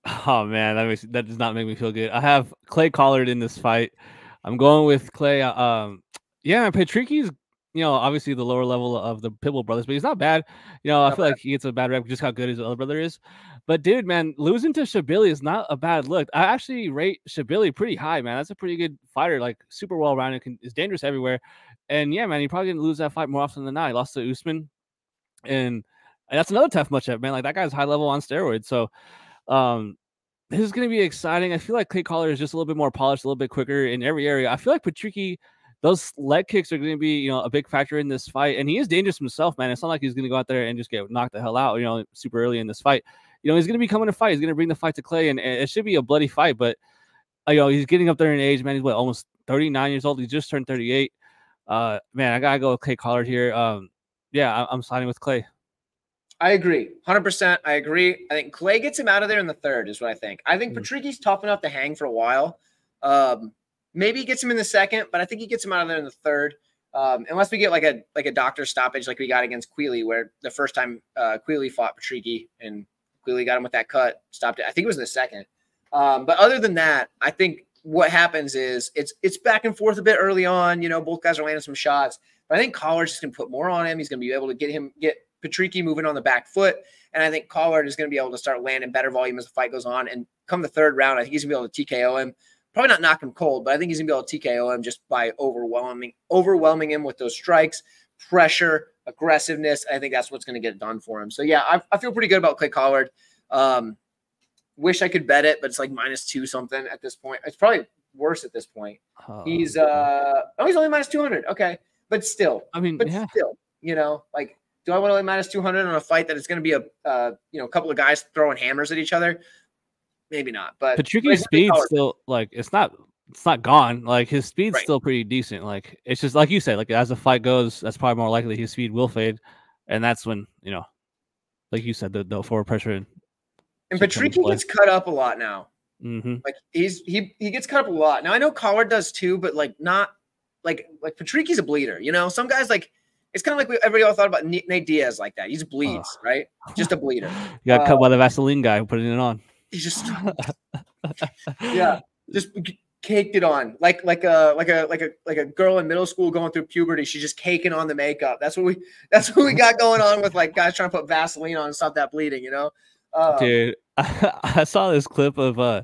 Oh man, that makes that does not make me feel good. I have Clay Collard in this fight. I'm going with Clay. uh, Um, yeah, Patricky's you know obviously the lower level of the Pitbull brothers, but he's not bad. You know, I feel bad. like he gets a bad rep just how good his other brother is. But dude, man, losing to Shabliy is not a bad look. I actually rate Shabliy pretty high, man. That's a pretty good fighter, like super well rounded, can is dangerous everywhere. And yeah, man, he probably didn't lose that fight more often than not. He lost to Usman, and, and that's another tough matchup, man. Like that guy's high level on steroids. So, um, this is going to be exciting. I feel like Clay Collard is just a little bit more polished, a little bit quicker in every area. I feel like Patricky, those leg kicks are going to be, you know, a big factor in this fight. And he is dangerous himself, man. It's not like he's going to go out there and just get knocked the hell out, you know, super early in this fight. You know, he's going to be coming to fight. He's going to bring the fight to Clay, and, it should be a bloody fight. But, uh, you know, he's getting up there in age, man. He's what, almost 39 years old. He just turned 38. Uh, man, I got to go with Clay Collard here. Um, yeah, I, I'm siding with Clay. I agree. 100%. I agree. I think Clay gets him out of there in the third, is what I think. I think Mm. Patricky's tough enough to hang for a while. Um, maybe he gets him in the second, but I think he gets him out of there in the third. Um, unless we get like a like a doctor stoppage like we got against Queally, where the first time uh Queally fought Patricky and Queally got him with that cut, stopped it. I think it was in the second. Um, but other than that, I think what happens is it's it's back and forth a bit early on. You know, both guys are landing some shots. But I think Collard's just gonna put more on him. He's gonna be able to get him get Patricky moving on the back foot. And I think Collard is going to be able to start landing better volume as the fight goes on. And come the third round, I think he's going to be able to TKO him. Probably not knock him cold, but I think he's going to be able to TKO him just by overwhelming overwhelming him with those strikes, pressure, aggressiveness. I think that's what's going to get it done for him. So yeah, I, I feel pretty good about Clay Collard. Um, wish I could bet it, but it's like minus two something at this point. It's probably worse at this point. Uh, He's uh oh he's only minus two hundred. Okay, but still, I mean, but yeah. still, you know, like, do I want to lay minus 200 on a fight that is going to be a, uh, you know, a couple of guys throwing hammers at each other? Maybe not. But but Patricky's it's speed's Collard. still like it's not it's not gone. Like his speed's Right. still pretty decent. Like it's just like you said, like as the fight goes, that's probably more likely his speed will fade. And that's when, you know, like you said, the, the forward pressure and and should come into Patricky play. gets cut up a lot now. hmm Like he's he he gets cut up a lot. Now I know Collard does too, but like not like like Patricky's a bleeder. You know, some guys like it's kind of like we, everybody all thought about Nate Diaz like that. He's bleeds, right? Just a bleeder. You got cut Uh, by the Vaseline guy putting it on. He just yeah, just caked it on like like a like a like a like a girl in middle school going through puberty. She's just caking on the makeup. That's what we that's what we got going on with like guys trying to put Vaseline on and stop that bleeding. You know, uh, Dude, I, saw this clip of uh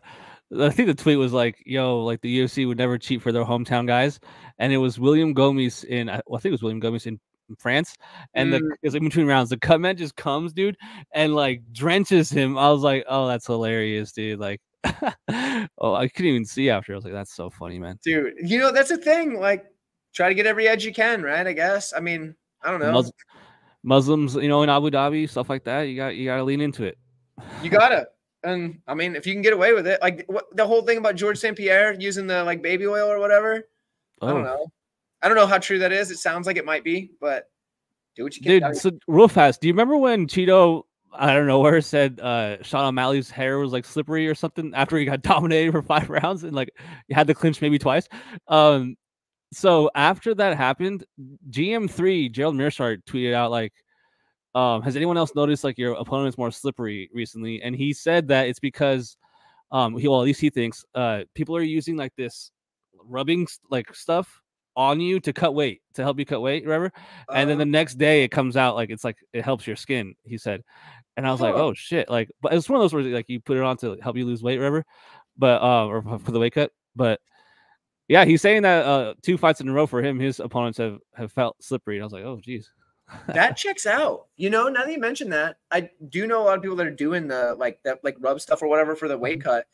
I think the tweet was like, "Yo, like the UFC would never cheat for their hometown guys," and it was William Gomis in, I think it was William Gomis in France, and mm. the it's like between rounds, the cut man just comes, dude, and like drenches him. I was like, "Oh, that's hilarious, dude!" Like, oh, I couldn't even see after. I was like, "That's so funny, man." Dude, you know that's a thing. Like, try to get every edge you can, right? I guess. I mean, I don't know. Mus- Muslims, you know, in Abu Dhabi, stuff like that. You got you got to lean into it. You gotta. And I mean, if you can get away with it, like what, the whole thing about George St. Pierre using the like baby oil or whatever. Oh. I don't oh. know. I don't know how true that is. It sounds like it might be, but do what you can. Dude, so real fast. Do you remember when Chito I don't know where said uh Sean O'Malley's hair was like slippery or something after he got dominated for five rounds and like he had the clinch maybe twice? Um, so after that happened, GM3 Gerald Meerschaert tweeted out like um, has anyone else noticed like your opponent is more slippery recently? And he said that it's because, um, he well at least he thinks uh people are using like this rubbing like stuff on you to cut weight to help you cut weight, remember? And then the uh-huh. next day it comes out like it's like it helps your skin. He said, and I was like, oh shit, like, but it's one of those where like you put it on to help you lose weight, remember? But uh, or for the weight cut, but yeah, he's saying that uh two fights in a row for him, his opponents have have felt slippery. And I was like, oh geez that checks out. You know, now that you mention that, I do know a lot of people that are doing the like that like rub stuff or whatever for the weight mm-hmm. cut.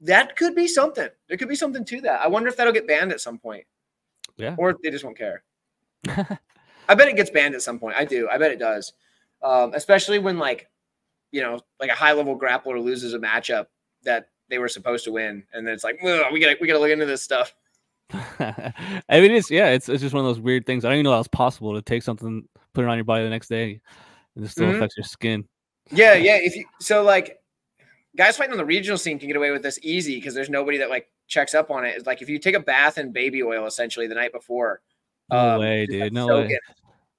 That could be something. There could be something to that. I wonder if that'll get banned at some point. Yeah. Or they just won't care. I bet it gets banned at some point. I do. I bet it does. Um, especially when like, you know, like a high level grappler loses a matchup that they were supposed to win, and then it's like, we gotta we gotta look into this stuff. I mean, it's yeah, it's it's just one of those weird things. I don't even know how it's possible to take something, put it on your body the next day, and it still mm-hmm. affects your skin. Yeah, yeah. If you so like guys fighting on the regional scene can get away with this easy because there's nobody that like checks up on it. It's like if you take a bath in baby oil essentially the night before. No um, way, dude. No way.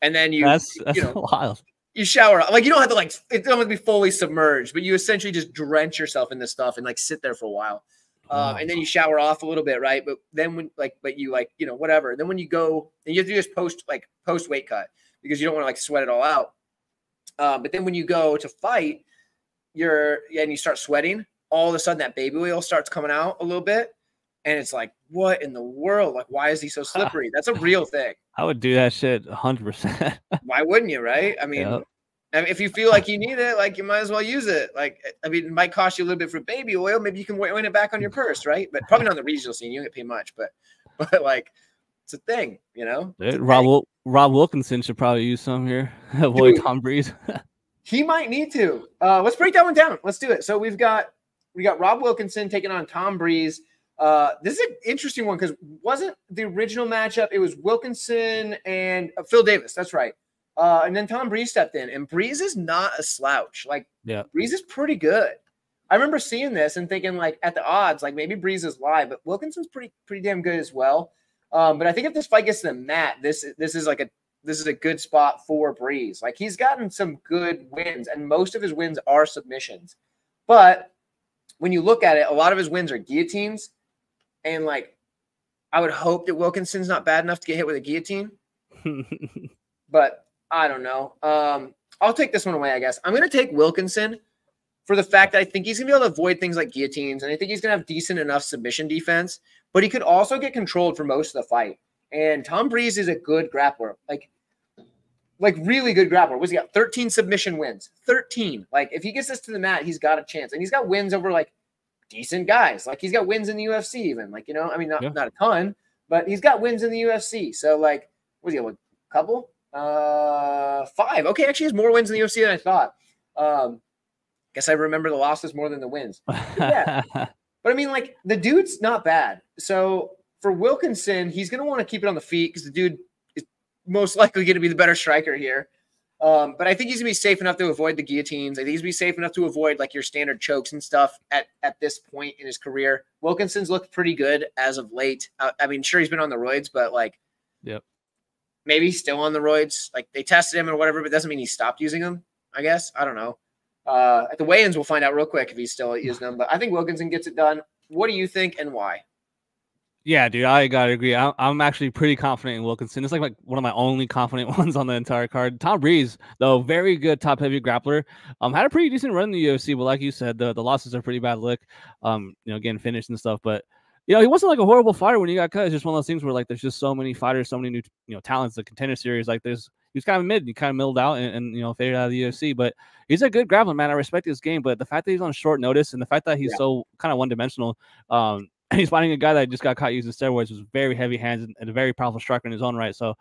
and then you that's that's you know, wild. You shower like you don't have to like it don't have to be fully submerged, but you essentially just drench yourself in this stuff and like sit there for a while. Um, and then you shower off a little bit, right? But then when like, but you like, you know, whatever. Then when you go and you have to just post like post weight cut because you don't want to like sweat it all out. Um, but then when you go to fight, you're and you start sweating, all of a sudden that baby oil starts coming out a little bit. And it's like, what in the world? Like, why is he so slippery? That's a real thing. I would do that shit 100%. why wouldn't you, right? I mean, yep. I mean, if you feel like you need it, like you might as well use it. Like, I mean, it might cost you a little bit for baby oil. Maybe you can win it back on your purse, right? But probably not on the regional scene. You don't get paid much, but, but like, it's a thing, you know. Rob thing. Rob Wilkinson should probably use some here. Avoid Tom Breeze. He might need to. Uh, let's break that one down. Let's do it. So we've got we got Rob Wilkinson taking on Tom Breeze. Uh, this is an interesting one because wasn't the original matchup? It was Wilkinson and uh, Phil Davis. That's right. Uh, and then Tom Breeze stepped in, and Breeze is not a slouch. Like, yeah, Breeze is pretty good. I remember seeing this and thinking, like, at the odds, like maybe Breeze is live, but Wilkinson's pretty pretty damn good as well. Um, but I think if this fight gets to the mat, this this is like a this is a good spot for Breeze. Like he's gotten some good wins, and most of his wins are submissions. But when you look at it, a lot of his wins are guillotines, and like I would hope that Wilkinson's not bad enough to get hit with a guillotine. but I don't know. Um, I'll take this one away, I guess. I'm going to take Wilkinson for the fact that I think he's going to be able to avoid things like guillotines, and I think he's going to have decent enough submission defense, but he could also get controlled for most of the fight. And Tom Breeze is a good grappler, like, like really good grappler. What's he got 13 submission wins? 13. Like, if he gets this to the mat, he's got a chance, and he's got wins over like decent guys. Like, he's got wins in the UFC, even. Like, you know, I mean, not, yeah. not a ton, but he's got wins in the UFC. So, like, was he got? a couple? Uh, five. Okay, actually has more wins in the UFC than I thought. Um, guess I remember the losses more than the wins. yeah, but I mean, like the dude's not bad. So for Wilkinson, he's gonna want to keep it on the feet because the dude is most likely going to be the better striker here. Um, but I think he's gonna be safe enough to avoid the guillotines. I think he's gonna be safe enough to avoid like your standard chokes and stuff at at this point in his career. Wilkinson's looked pretty good as of late. Uh, I mean, sure he's been on the roids, but like, yep, maybe he's still on the roids. Like they tested him or whatever, but doesn't mean he stopped using them. I guess I don't know. Uh, at the weigh-ins, we'll find out real quick if he's still using them. But I think Wilkinson gets it done. What do you think and why? Yeah, dude, I gotta agree. I'm, I'm actually pretty confident in Wilkinson. It's like, like one of my only confident ones on the entire card. Tom Breeze, though, very good top heavy grappler. Um, had a pretty decent run in the UFC, but like you said, the, the losses are pretty bad look. Um, you know, getting finished and stuff. But you know, he wasn't like a horrible fighter when he got cut. It's just one of those things where like there's just so many fighters, so many new you know talents. The contender series, like there's he was kind of mid, he kind of milled out and, and, you know faded out of the UFC. But he's a good grappler, man. I respect his game, but the fact that he's on short notice and the fact that he's yeah. so kind of one dimensional, um, he's fighting a guy that just got caught using steroids, was very heavy hands and, a very powerful striker in his own right. So,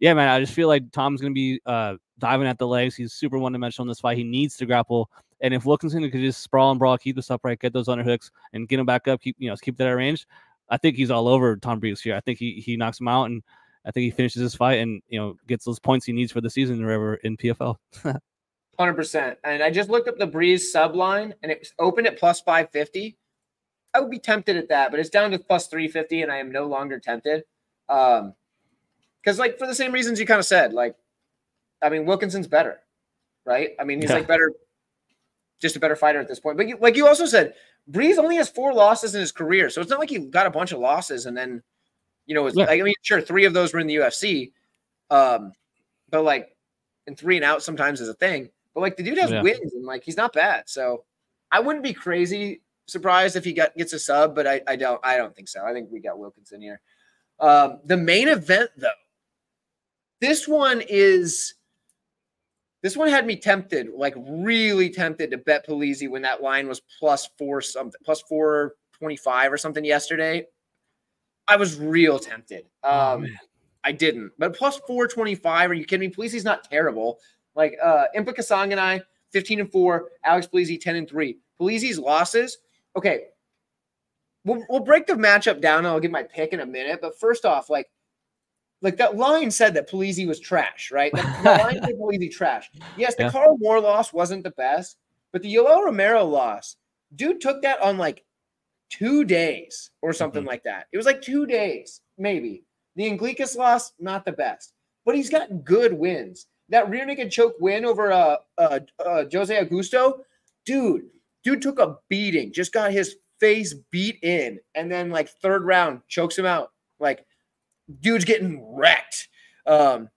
yeah, man, I just feel like Tom's to be uh, diving at the legs. He's super one dimensional in this fight. He needs to grapple. And if Wilkinson could just sprawl and brawl, keep this upright, get those underhooks, and get him back up, keep you know keep that at range, I think he's all over Tom Breeze here. I think he he knocks him out, and I think he finishes his fight and you know gets those points he needs for the season or whatever in PFL. Hundred percent. And I just looked up the Breeze sub line, and it's open at plus five fifty. I would be tempted at that, but it's down to plus 350, and I am no longer tempted. Um, because like for the same reasons you kind of said, like, I mean, Wilkinson's better, right? I mean, he's yeah. like better, just a better fighter at this point. But you, like you also said, Breeze only has four losses in his career, so it's not like he got a bunch of losses and then, you know, yeah. like, I mean, sure, three of those were in the UFC, um, but like, and three and out sometimes is a thing. But like the dude has yeah. wins and like he's not bad, so I wouldn't be crazy surprised if he got gets a sub, but I, I don't I don't think so. I think we got Wilkinson here. Um, the main event though, this one is this one had me tempted, like really tempted to bet Polizzi when that line was plus four something, plus four twenty five or something yesterday. I was real tempted. Oh, um, oh, I didn't, but plus four twenty five. Are you kidding me? Polizzi's not terrible. Like uh, Impa Kasanganay, fifteen and four. Alex Polizzi, ten and three. Polizzi's losses okay, we'll, we'll break the matchup down and I'll give my pick in a minute. But first off, like, like that line said that Polizzi was trash, right? The, the line said Polizzi trash. Yes, the yeah. Carl Moore loss wasn't the best, but the Yoel Romero loss, dude took that on like two days or something mm-hmm. like that. It was like two days, maybe. The Anglicus loss, not the best, but he's got good wins. That rear naked choke win over uh, uh, uh Jose Augusto, dude, Dude took a beating, just got his face beat in, and then like third round chokes him out. Like, dude's getting wrecked. Um,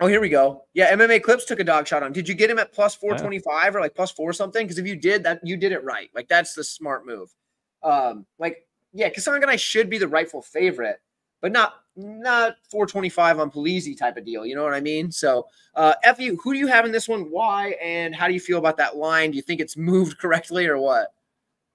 oh, here we go. Yeah, MMA Clips took a dog shot on. Did you get him at plus four twenty five or like plus four something? Because if you did that, you did it right. Like that's the smart move. Um, like yeah, Kasanganay should be the rightful favorite, but not not 425 on Polizzi type of deal. You know what I mean? So, uh, Effie, who do you have in this one? Why? And how do you feel about that line? Do you think it's moved correctly or what?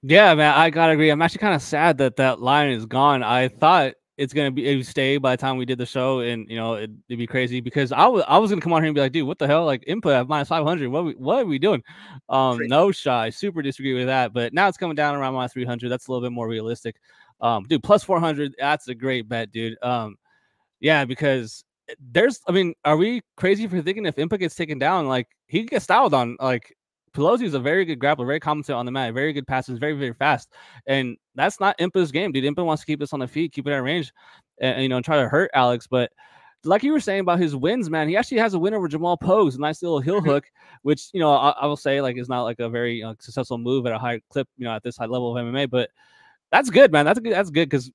Yeah, man, I gotta agree. I'm actually kind of sad that that line is gone. I thought it's gonna be it stay by the time we did the show, and you know it, would be crazy because I was I was gonna come on here and be like, dude, what the hell? Like Impa at minus 500. What are we, what are we doing? Um, no shy. Super disagree with that, but now it's coming down around minus 300. That's a little bit more realistic. Um, dude, plus 400, that's a great bet, dude. Um, yeah, because eh, there's, I mean, are we crazy for thinking if Impa gets taken down, like he gets styled on, like Polizzi is a very good grappler, very competent on the mat, very good passes, very, very fast. And that's not Impa's game, dude. Impa wants to keep this on the feet, keep it at range, and, you know, and try to hurt Alex. But like you were saying about his wins, man, he actually has a win over Jamal Pose, a nice little heel mm-hmm. hook, which you know I, I, will say like is not like a very uh, successful move at a high clip, you know, at this high level of MMA, but that's good, man. That's good. That's good because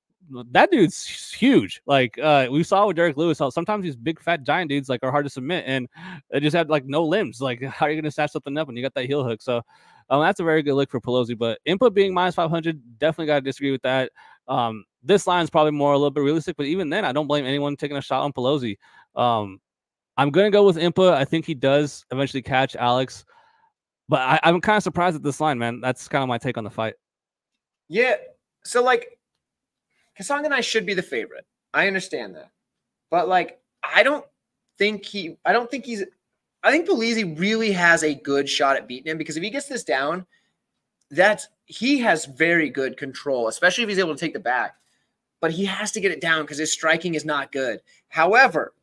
that dude's huge. Like uh, we saw with Derrick Lewis, sometimes these big fat giant dudes like are hard to submit, and they just have like no limbs. Like how are you gonna snatch something up when you got that heel hook? So um, that's a very good look for Polizzi. But Impa being minus five hundred, definitely got to disagree with that. Um, this line is probably more a little bit realistic, but even then, I don't blame anyone taking a shot on Polizzi. Um, I'm gonna go with Impa. I think he does eventually catch Alex, but I, I'm kind of surprised at this line, man. That's kind of my take on the fight. Yeah. So like Kasanganay should be the favorite. I understand that. But like, I don't think he, I don't think he's, I think Polizzi really has a good shot at beating him because if he gets this down, that's, he has very good control, especially if he's able to take the back. But he has to get it down because his striking is not good. However,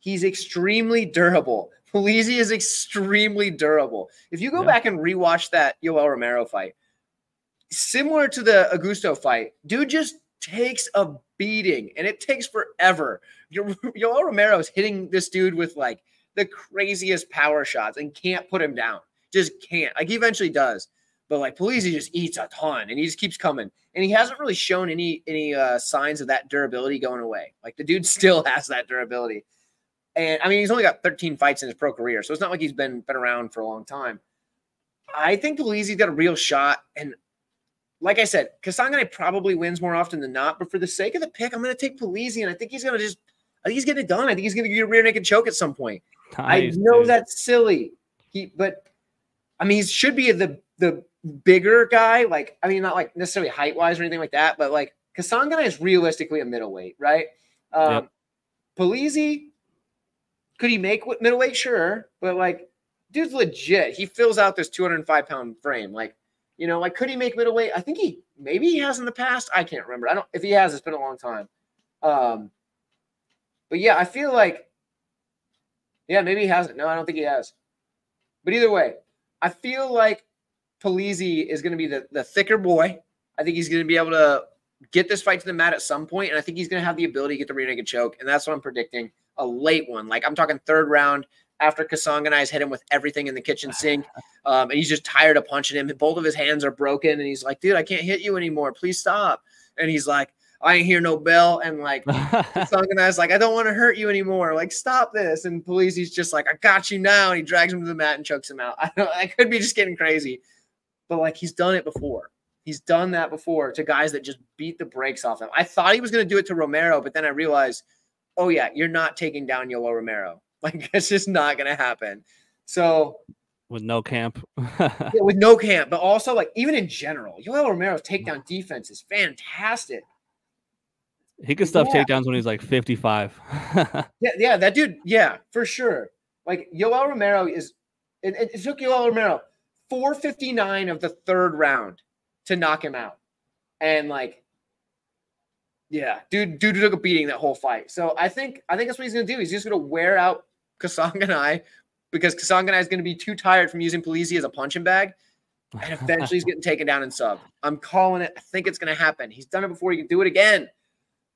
he's extremely durable. Polizzi is extremely durable. If you go yeah. back and rewatch that Yoel Romero fight, similar to the Augusto fight, dude just takes a beating and it takes forever. Yoel Romero is hitting this dude with like the craziest power shots and can't put him down. Just can't. Like he eventually does. But like Polizzi just eats a ton and he just keeps coming. And he hasn't really shown any any uh, signs of that durability going away. Like the dude still has that durability. And I mean, he's only got 13 fights in his pro career, so it's not like he's been been around for a long time. I think Polizzi's got a real shot. And like I said, Kasanganay probably wins more often than not. But for the sake of the pick, I'm going to take Polizzi, and I think he's going to just, I think he's getting it done. I think he's going to get a rear naked choke at some point. Nice, I know dude. that's silly. He, but I mean, he should be the the bigger guy. Like, I mean, not like necessarily height wise or anything like that, but like Kasanganay is realistically a middleweight, right? Um, yep. Polizzi, could he make middleweight? Sure, but like, dude's legit. He fills out this 205 pound frame. Like, you know, like could he make middleweight? I think he maybe he has in the past. I can't remember. I don't. If he has, it's been a long time. Um, but yeah, I feel like, yeah, maybe he hasn't. No, I don't think he has. But either way, I feel like Polizzi is going to be the, the thicker boy. I think he's going to be able to get this fight to the mat at some point, and I think he's going to have the ability to get the rear naked choke, and that's what I'm predicting. A late one, like I'm talking third round after Kasanganay's hit him with everything in the kitchen sink, um, and he's just tired of punching him. Both of his hands are broken, and he's like, "Dude, I can't hit you anymore. Please stop." And he's like, I ain't hear no bell. And like Kasanganay's like, I don't want to hurt you anymore. Like, stop this. And Polizzi's just like, I got you now. And he drags him to the mat and chokes him out. I don't I could be just getting crazy but like he's done it before. He's done that before to guys that just beat the brakes off him. I thought he was going to do it to Romero, but then I realized, oh yeah, you're not taking down Yoel Romero. Like it's just not going to happen. So with no camp, yeah, with no camp, but also like even in general, Yoel Romero's takedown defense is fantastic. He can stuff yeah. takedowns when he's like 55. yeah, yeah, that dude, yeah, for sure. Like Yoel Romero is it, it took Yoel Romero 459 of the third round to knock him out. And like, yeah, dude, dude took a beating that whole fight. So I think I think that's what he's gonna do. He's just gonna wear out Kasanganay because Kasanganay is gonna be too tired from using Polizzi as a punching bag. And eventually he's getting taken down and sub. I'm calling it. I think it's gonna happen. He's done it before. He can do it again.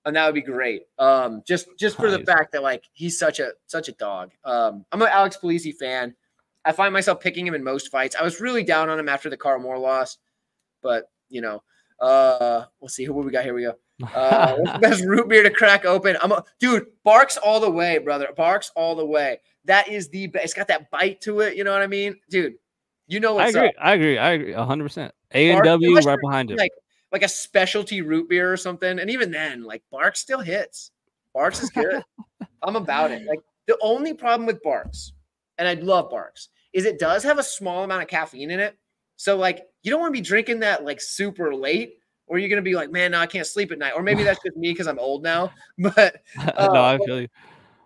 And that would be great. Um, just just for nice. the fact that like he's such a such a dog. Um, I'm an Alex Polizzi fan. I find myself picking him in most fights. I was really down on him after the Carl Moore loss, but you know, uh, we'll see who we got here. We go. Uh, best root beer to crack open. I'm a dude. Barq's all the way, brother. Barq's all the way. That is the best. It's got that bite to it. You know what I mean, dude? You know I agree. Up. I agree. I agree. 100. percent A and W right behind him. Like like a specialty root beer or something. And even then, like Barq's still hits. Barq's is good. I'm about it. Like the only problem with Barq's, and I love Barq's, is it does have a small amount of caffeine in it. So like you don't want to be drinking that like super late, or you're gonna be like, man, no, I can't sleep at night. Or maybe that's just me because I'm old now. But uh, no, I feel you.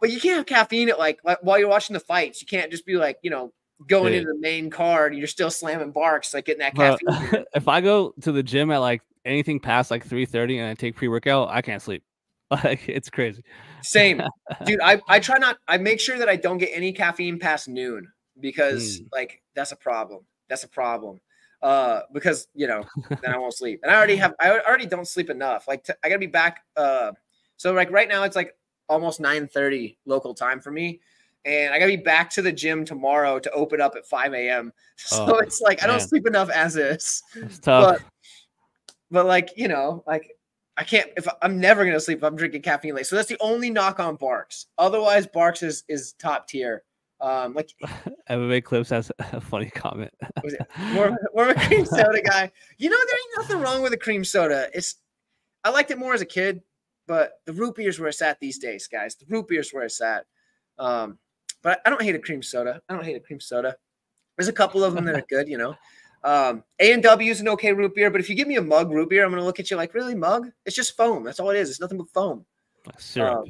But you can't have caffeine at like, like while you're watching the fights. You can't just be like, you know, going yeah. into the main card and you're still slamming Barq's, like getting that caffeine. if I go to the gym at like anything past like 3:30 and I take pre-workout, I can't sleep. Like it's crazy. Same, dude. I, I try not. I make sure that I don't get any caffeine past noon because mm. like that's a problem. That's a problem. Uh, because you know, then I won't sleep. And I already have I already don't sleep enough. Like I gotta be back. Uh, so like right now it's like almost 9 30 local time for me. And I gotta be back to the gym tomorrow to open up at 5 a.m. So oh, it's like I don't sleep enough as is. It's tough. But, but like, you know, like I can't if I'm never gonna sleep if I'm drinking caffeine late. So that's the only knock on Barq's. Otherwise, Barq's is is top tier. Um, like MMA Clips has a funny comment. more, more of a cream soda guy. You know, there ain't nothing wrong with a cream soda. It's I liked it more as a kid, but the root beer's where it's at these days, guys. The root beer's where it's at. Um, but I don't hate a cream soda. I don't hate a cream soda. There's a couple of them that are good, you know. Um, A and W is an okay root beer, but if you give me a mug root beer, I'm gonna look at you like, really, mug? It's just foam. That's all it is. It's nothing but foam. Syrup. Um,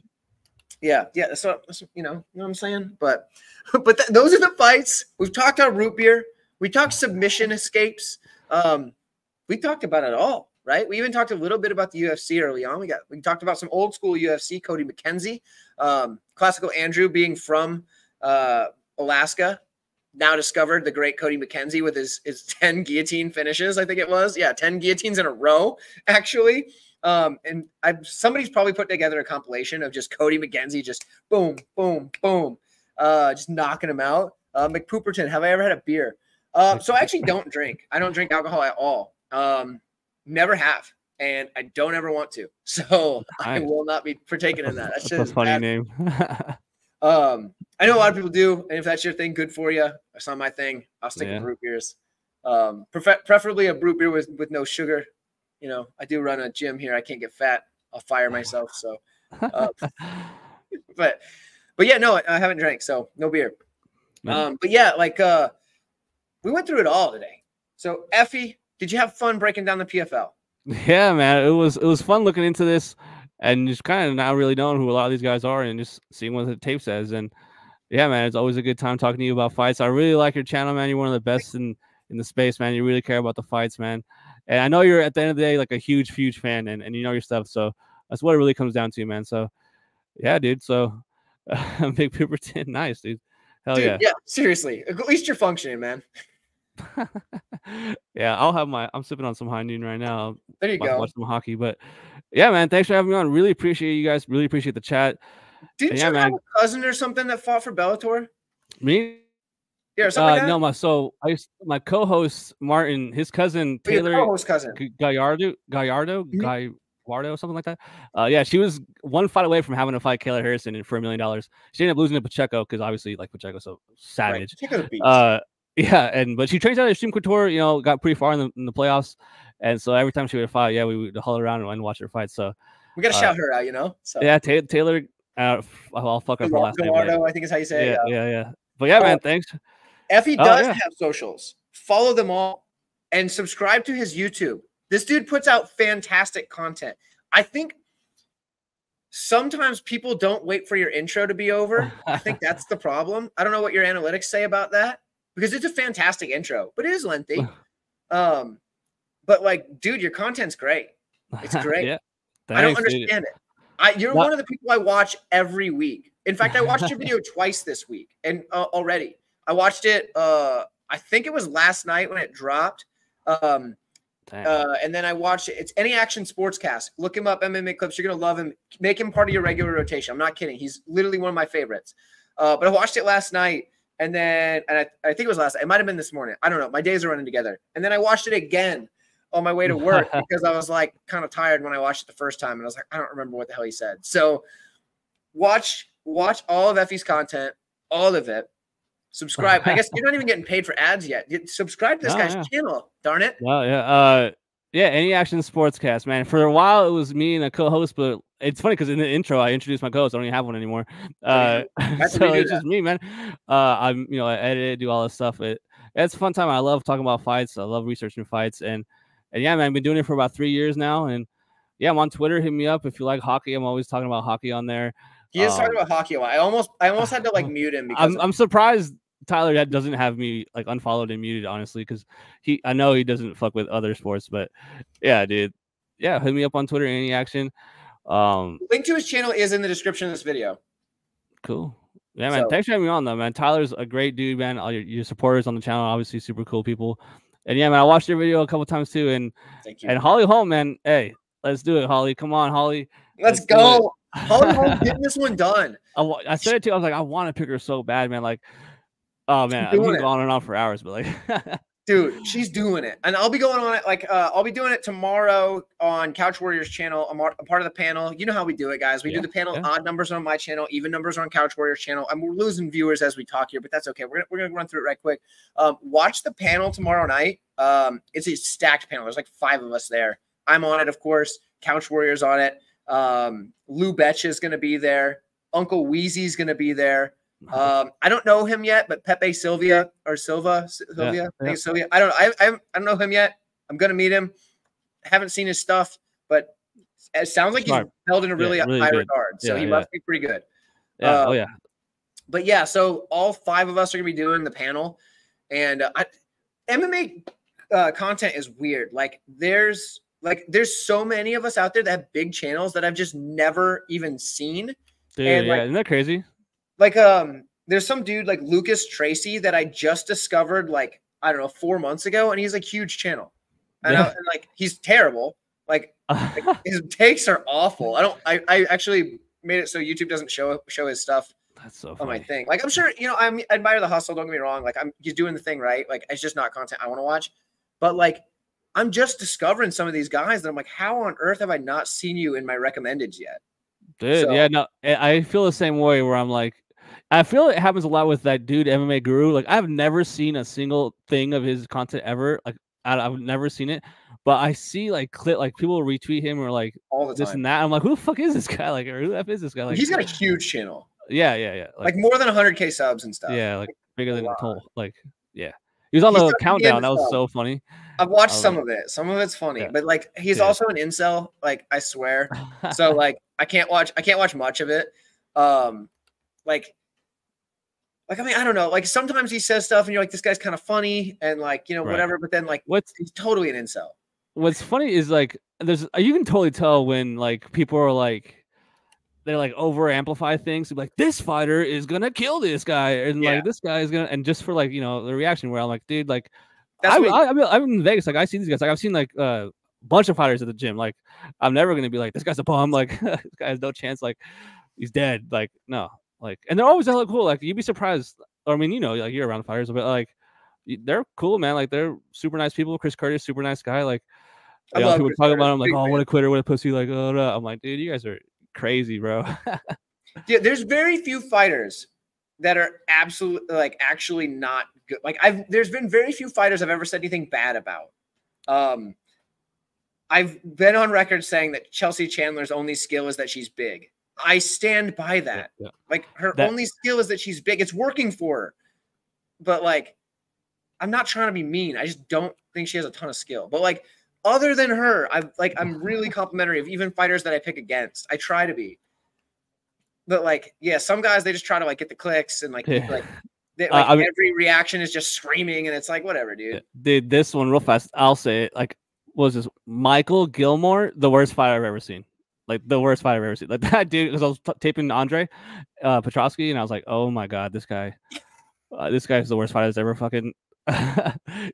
yeah, yeah. So, you know, you know what I'm saying. But, but th- those are the fights. We've talked about root beer. We talked submission escapes. Um, we talked about it all, right? We even talked a little bit about the UFC early on. We got we talked about some old school UFC, Cody McKenzie, um, classical Andrew being from uh, Alaska. Now discovered the great Cody McKenzie with his his ten guillotine finishes. I think it was, yeah, ten guillotines in a row actually. Um, and I somebody's probably put together a compilation of just Cody McKenzie just boom, boom, boom, uh, just knocking him out. Uh, McPooperton, have I ever had a beer? Uh, so I actually don't drink. I don't drink alcohol at all. Um, never have, and I don't ever want to. So I will not be partaking in that. That's, That's a funny bad. name. Um, I know a lot of people do, and if that's your thing, good for you. That's not my thing. I'll stick Yeah. with root beers. Um, prefer- preferably a root beer with, with no sugar. You know, I do run a gym here. I can't get fat. I'll fire myself. So, uh, but but yeah, no, I haven't drank, so no beer. Um, but yeah, like uh, we went through it all today. So Effie, did you have fun breaking down the PFL? yeah, man, it was it was fun looking into this and just kind of not really knowing who a lot of these guys are and just seeing what the tape says. And yeah, man, it's always a good time talking to you about fights. I really like your channel, man. You're one of the best in in the space, man. You really care about the fights, man. And I know you're at the end of the day like a huge, huge fan, and, and you know your stuff. So that's what it really comes down to, man. So yeah, dude. So Big Pipperton, nice, dude. Hell Dude, yeah. yeah, seriously. At least you're functioning, man. yeah, I'll have my. I'm sipping on some high noon right now. There you go. watch some hockey, but yeah, man. Thanks for having me on. Really appreciate you guys. Really appreciate the chat. Didn't yeah, you have a cousin or something that fought for Bellator? Me? Yeah, something Uh, like that? no, my so I used, my co-host Martin, his cousin Oh, Taylor co-host cousin. Gallardo, Gallardo, Mhm. Gallardo, something like that. Uh, yeah, she was one fight away from having to fight Kayla Harrison for a million dollars. She ended up losing to Pacheco because obviously, like Pacheco, so savage. Right. Check out the beats. Uh, yeah, and but she trains out at Extreme Couture. You know, got pretty far in the, in the playoffs, and so every time she would fight, yeah, we would huddle around and, watch her fight. So we got to uh, shout her out, you know? So yeah, Ta- Taylor. Uh, I'll fuck up her Gallar- last name. Gallardo, I think is how you say Yeah, it. yeah, yeah. But yeah, Oh, man, thanks. Effie Oh, does yeah. have socials. Follow them all and subscribe to his YouTube. This dude puts out fantastic content. I think sometimes people don't wait for your intro to be over. I think that's the problem. I don't know what your analytics say about that because it's a fantastic intro, but it is lengthy. Um, but like, dude, your content's great. It's great. yeah. I don't thanks, dude. understand it. I, you're Not- one of the people I watch every week. In fact, I watched your video twice this week, and uh, already I watched it. Uh, I think it was last night when it dropped. Um, uh, and then I watched it. It's any action sportscast. Look him up, MMA clips. You're gonna love him. Make him part of your regular rotation. I'm not kidding. He's literally one of my favorites. Uh, but I watched it last night, and then and I, I think it was last. It might have been this morning. I don't know. My days are running together. And then I watched it again on my way to work because I was like kind of tired when I watched it the first time, and I was like, I don't remember what the hell he said. So watch watch all of Effie's content, all of it. Subscribe. I guess you're not even getting paid for ads yet. Get- Subscribe to this No, guy's yeah. channel. Darn it. Well, yeah, uh, yeah. Any action sportscast, man. For a while, it was me and a co-host, but it's funny because in the intro, I introduced my co-host. I don't even have one anymore. Uh, so when you do it's just me, man. Uh, I'm, you know, I edit, do all this stuff. It, it's a fun time. I love talking about fights. I love researching fights, and and yeah, man, I've been doing it for about three years now, and yeah, I'm on Twitter. Hit me up if you like hockey. I'm always talking about hockey on there. He is talking Um, about hockey a lot. I almost I almost had to like mute him because I'm, I'm surprised Tyler that doesn't have me like unfollowed and muted, honestly, because he I know he doesn't fuck with other sports, but yeah, dude. Yeah, hit me up on Twitter, any action. Um, link to his channel is in the description of this video. cool. Yeah, man. So- Thanks for having me on though, man. Tyler's a great dude, man. All your, your supporters on the channel, obviously super cool people. And yeah, man, I watched your video a couple times too. And Thank you. and Holly Holm, man. Hey, let's do it, Holly. Come on, Holly. Let's let's go. Holly Holm getting this one done. I, I said it too. I was like, I want to pick her so bad, man. Like, oh man, I can go on and on for hours, but like, Dude, she's doing it. And I'll be going on it like uh, I'll be doing it tomorrow on Couch Warriors channel. I'm a part of the panel. You know how we do it, guys. We Yeah, do the panel yeah. odd numbers on my channel, even numbers on Couch Warriors channel. And we're losing viewers as we talk here, but that's okay. We're gonna, we're gonna run through it right quick. Um, watch the panel tomorrow night. Um, it's a stacked panel. There's like five of us there. I'm on it, of course. Couch Warriors on it. Um, Lou Betch is gonna be there. Uncle Wheezy's gonna be there. Um, I don't know him yet, but Pepe Sylvia or Silva Sylvia, I think it's Sylvia. I don't I, I I don't know him yet. I'm gonna meet him. Haven't seen his stuff, but it sounds like Smart. he's held in a Yeah, really, really high good. regard. So Yeah, he yeah. must be pretty good. yeah, uh, oh yeah. But yeah, so all five of us are gonna be doing the panel, and uh, I, MMA uh, content is weird. Like there's like there's so many of us out there that have big channels that I've just never even seen. Dude, and, yeah, like- isn't that crazy? Like um there's some dude like Lucas Tracy that I just discovered like I don't know four months ago, and he's like huge channel, and, I- and like he's terrible. Like his takes are awful. I don't. I I actually made it so YouTube doesn't show show his stuff. That's so on funny. my thing. Like I'm sure you know I'm, I admire the hustle. Don't get me wrong. Like I'm he's doing the thing right. Like it's just not content I want to watch. But like I'm just discovering some of these guys that I'm like, how on earth have I not seen you in my recommendeds yet? Dude, So- yeah, no, I feel the same way where I'm like, I feel it happens a lot with that dude MMA Guru. Like I've never seen a single thing of his content ever. Like I, I've never seen it, but I see like clip like people retweet him or like All this time. and that. I'm like, who the fuck is this guy? Like, or who the f is this guy? Like, he's got a huge channel, yeah, yeah, yeah, like, more than 100k subs and stuff. yeah, like bigger than. Toll. Like, yeah, he was on He's the countdown. That was so funny. I've watched some love of it. Some of it's funny, Yeah. but like he's Yeah. also an incel. Like I swear. so like I can't watch. I can't watch much of it. Um, like. Like I mean I don't know like sometimes he says stuff and you're like this guy's kind of funny and like you know Right. whatever but then like what's he's totally an incel what's funny is like there's uh, you can totally tell when like people are like they're like over amplify things like this fighter is gonna kill this guy and Yeah. like this guy is gonna and just for like you know the reaction where I'm like dude like That's I, what- I, I mean, I'm in Vegas like I see these guys like I've seen like a bunch of fighters at the gym like I'm never gonna be like this guy's a bum like this guy has no chance like he's dead like no like and they're always hella cool like you'd be surprised I mean you know like you're around fighters but like they're cool man like they're super nice people Chris Curtis super nice guy like you know, people talk about him like, oh, what a quitter, what a pussy. Like, oh, no. I'm like, dude, you guys are crazy, bro. Yeah, there's very few fighters that are absolutely like actually not good. Like I've there's been very few fighters I've ever said anything bad about. Um I've been on record saying that Chelsea Chandler's only skill is that she's big. I stand by that. Yeah. Like her That- only skill is that she's big. It's working for her. But like I'm not trying to be mean. I just don't think she has a ton of skill. But like other than her, I've like I'm really complimentary of even fighters that I pick against. I try to be. But like, yeah, some guys they just try to like get the clicks and like Yeah. like, they, Uh, like I mean- every reaction is just screaming and it's like whatever, dude. dude, this one real fast. I'll say it. Like, what was this Micheal Gillmer, the worst fighter I've ever seen. Like the worst fight I've ever seen. Like that dude, because I was taping Andre uh, Petroski, and I was like, oh my god, this guy, uh, this guy is the worst fighter that's ever fucking.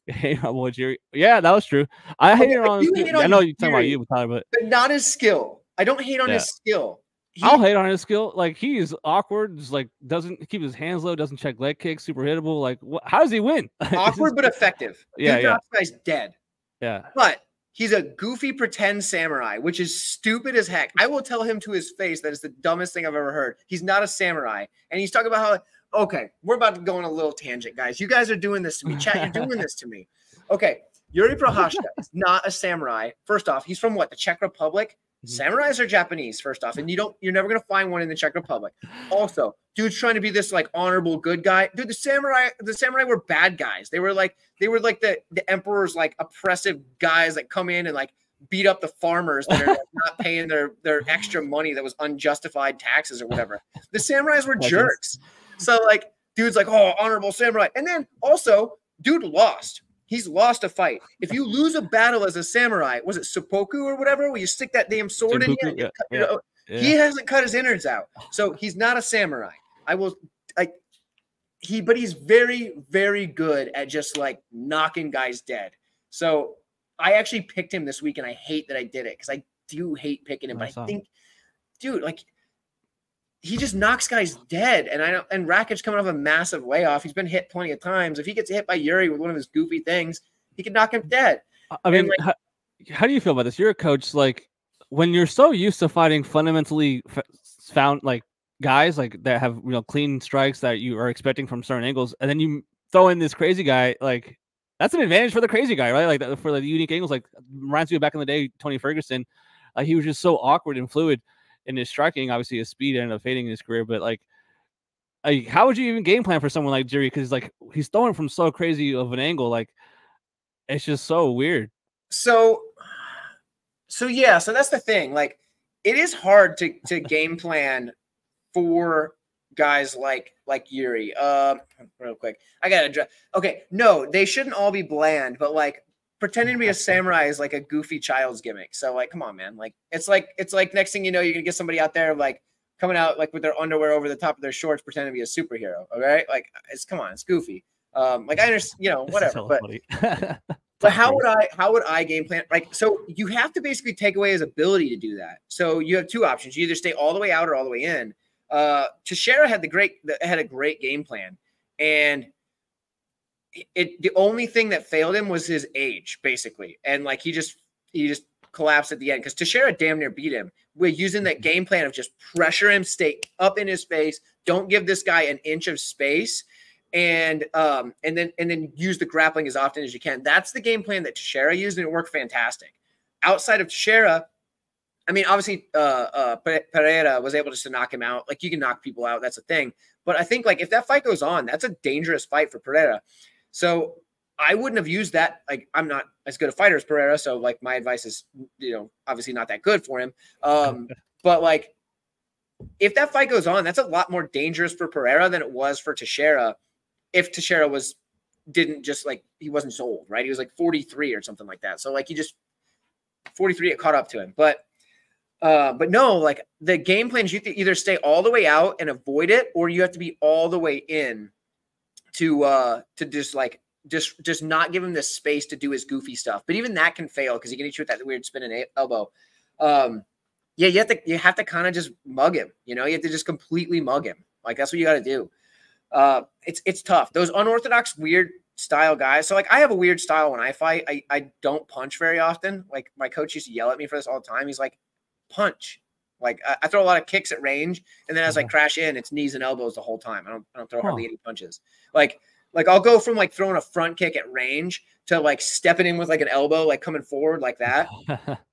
hey, my boy Jerry. Yeah, that was true. I Okay, hate it on. hate I know you're talking about you, Tyler, but But not his skill. I don't hate on his skill. He- I'll hate on his skill. Like he's awkward, just like doesn't keep his hands low, doesn't check leg kicks, super hittable. Like, what, how does he win? Awkward but effective. Yeah, Dude yeah. guys dead. yeah, But he's a goofy pretend samurai, which is stupid as heck. I will tell him to his face that is the dumbest thing I've ever heard. He's not a samurai. And he's talking about how, okay, we're about to go on a little tangent, guys. You guys are doing this to me. Chat, you're doing this to me. Okay, Jiri Prochazka is not a samurai. First off, he's from what, the Czech Republic? Mhm. Samurais are Japanese, first off, and you don't, you're never gonna find one in the Czech Republic. Also, dude's trying to be this like honorable good guy. Dude, the samurai, the samurai were bad guys. They were like, they were like the the emperor's like oppressive guys that come in and like beat up the farmers that are not paying their their extra money that was unjustified taxes or whatever. The samurais were jerks. So like, dude's like, oh, honorable samurai, and then also, dude lost. He's lost a fight. If you lose a battle as a samurai, was it seppuku or whatever, where you stick that damn sword in? Seppuku, and you yeah, yeah. yeah. he hasn't cut his innards out, so he's not a samurai. I will like he, but he's very, very good at just like knocking guys dead. So I actually picked him this week, and I hate that I did it because I do hate picking him. I But I think, dude, like he just knocks guys dead, and I don't. And Rakic's coming off a massive layoff. He's been hit plenty of times. If he gets hit by Jiri with one of his goofy things, he can knock him dead. I- mean, like- how, how do you feel about this? You're a coach. Like when you're so used to fighting fundamentally f- found like guys like that have you know clean strikes that you are expecting from certain angles, and then you throw in this crazy guy. Like that's an advantage for the crazy guy, right? Like for the unique angles. Like reminds me of back in the day, Tony Ferguson. Like he was just so awkward and fluid in his striking. Obviously, his speed ended up fading in his career, but like. Like, how would you even game plan for someone like Jerry? Because like he's throwing from so crazy of an angle, like it's just so weird. So, so yeah, so that's the thing. Like, it is hard to to game plan for guys like like Jiri. Um, real quick, I gotta address. Okay, no, they shouldn't all be bland, but like pretending to be a samurai is like a goofy child's gimmick. So like, come on, man. Like, it's like it's like next thing you know, you're gonna get somebody out there like coming out like with their underwear over the top of their shorts, pretending to be a superhero. All right, like it's come on, it's goofy. Um, like I understand, you know, whatever, but but how would I how would I game plan? Like so you have to basically take away his ability to do that. So you have two options. You either stay all the way out or all the way in. Uh, Teixeira had the great had a great game plan, and it the only thing that failed him was his age, basically, and like he just he just collapsed at the end because Teixeira damn near beat him. We're using that game plan of just pressure him, stay up in his face, don't give this guy an inch of space, and um and then and then use the grappling as often as you can. That's the game plan that Teixeira used, and it worked fantastic. Outside of Teixeira, I mean, obviously, uh, uh, Pereira was able just to knock him out. Like you can knock people out, that's a thing. But I think like if that fight goes on, that's a dangerous fight for Pereira. So I wouldn't have used that. Like I'm not as good a fighter as Pereira, so like my advice is, you know, obviously not that good for him. Um, but like if that fight goes on, that's a lot more dangerous for Pereira than it was for Teixeira. If Teixeira was didn't just like he wasn't sold, right? He was like 43 or something like that. So like he just 43 it caught up to him. But uh, but no, like the game plans, you either stay all the way out and avoid it, or you have to be all the way in to uh to just like just just not give him the space to do his goofy stuff. But even that can fail because he can hit you with that weird spinning elbow. Um, yeah, you have to you have to kind of just mug him. You know, you have to just completely mug him. Like that's what you got to do. Uh, it's it's tough. Those unorthodox, weird style guys. So like I have a weird style when I fight. I I don't punch very often. Like my coach used to yell at me for this all the time. He's like, punch. Like I, I, throw a lot of kicks at range, and then as I uh-huh. crash in, it's knees and elbows the whole time. I don't I don't throw hardly any punches. Like like I'll go from like throwing a front kick at range to like stepping in with like an elbow, like coming forward like that,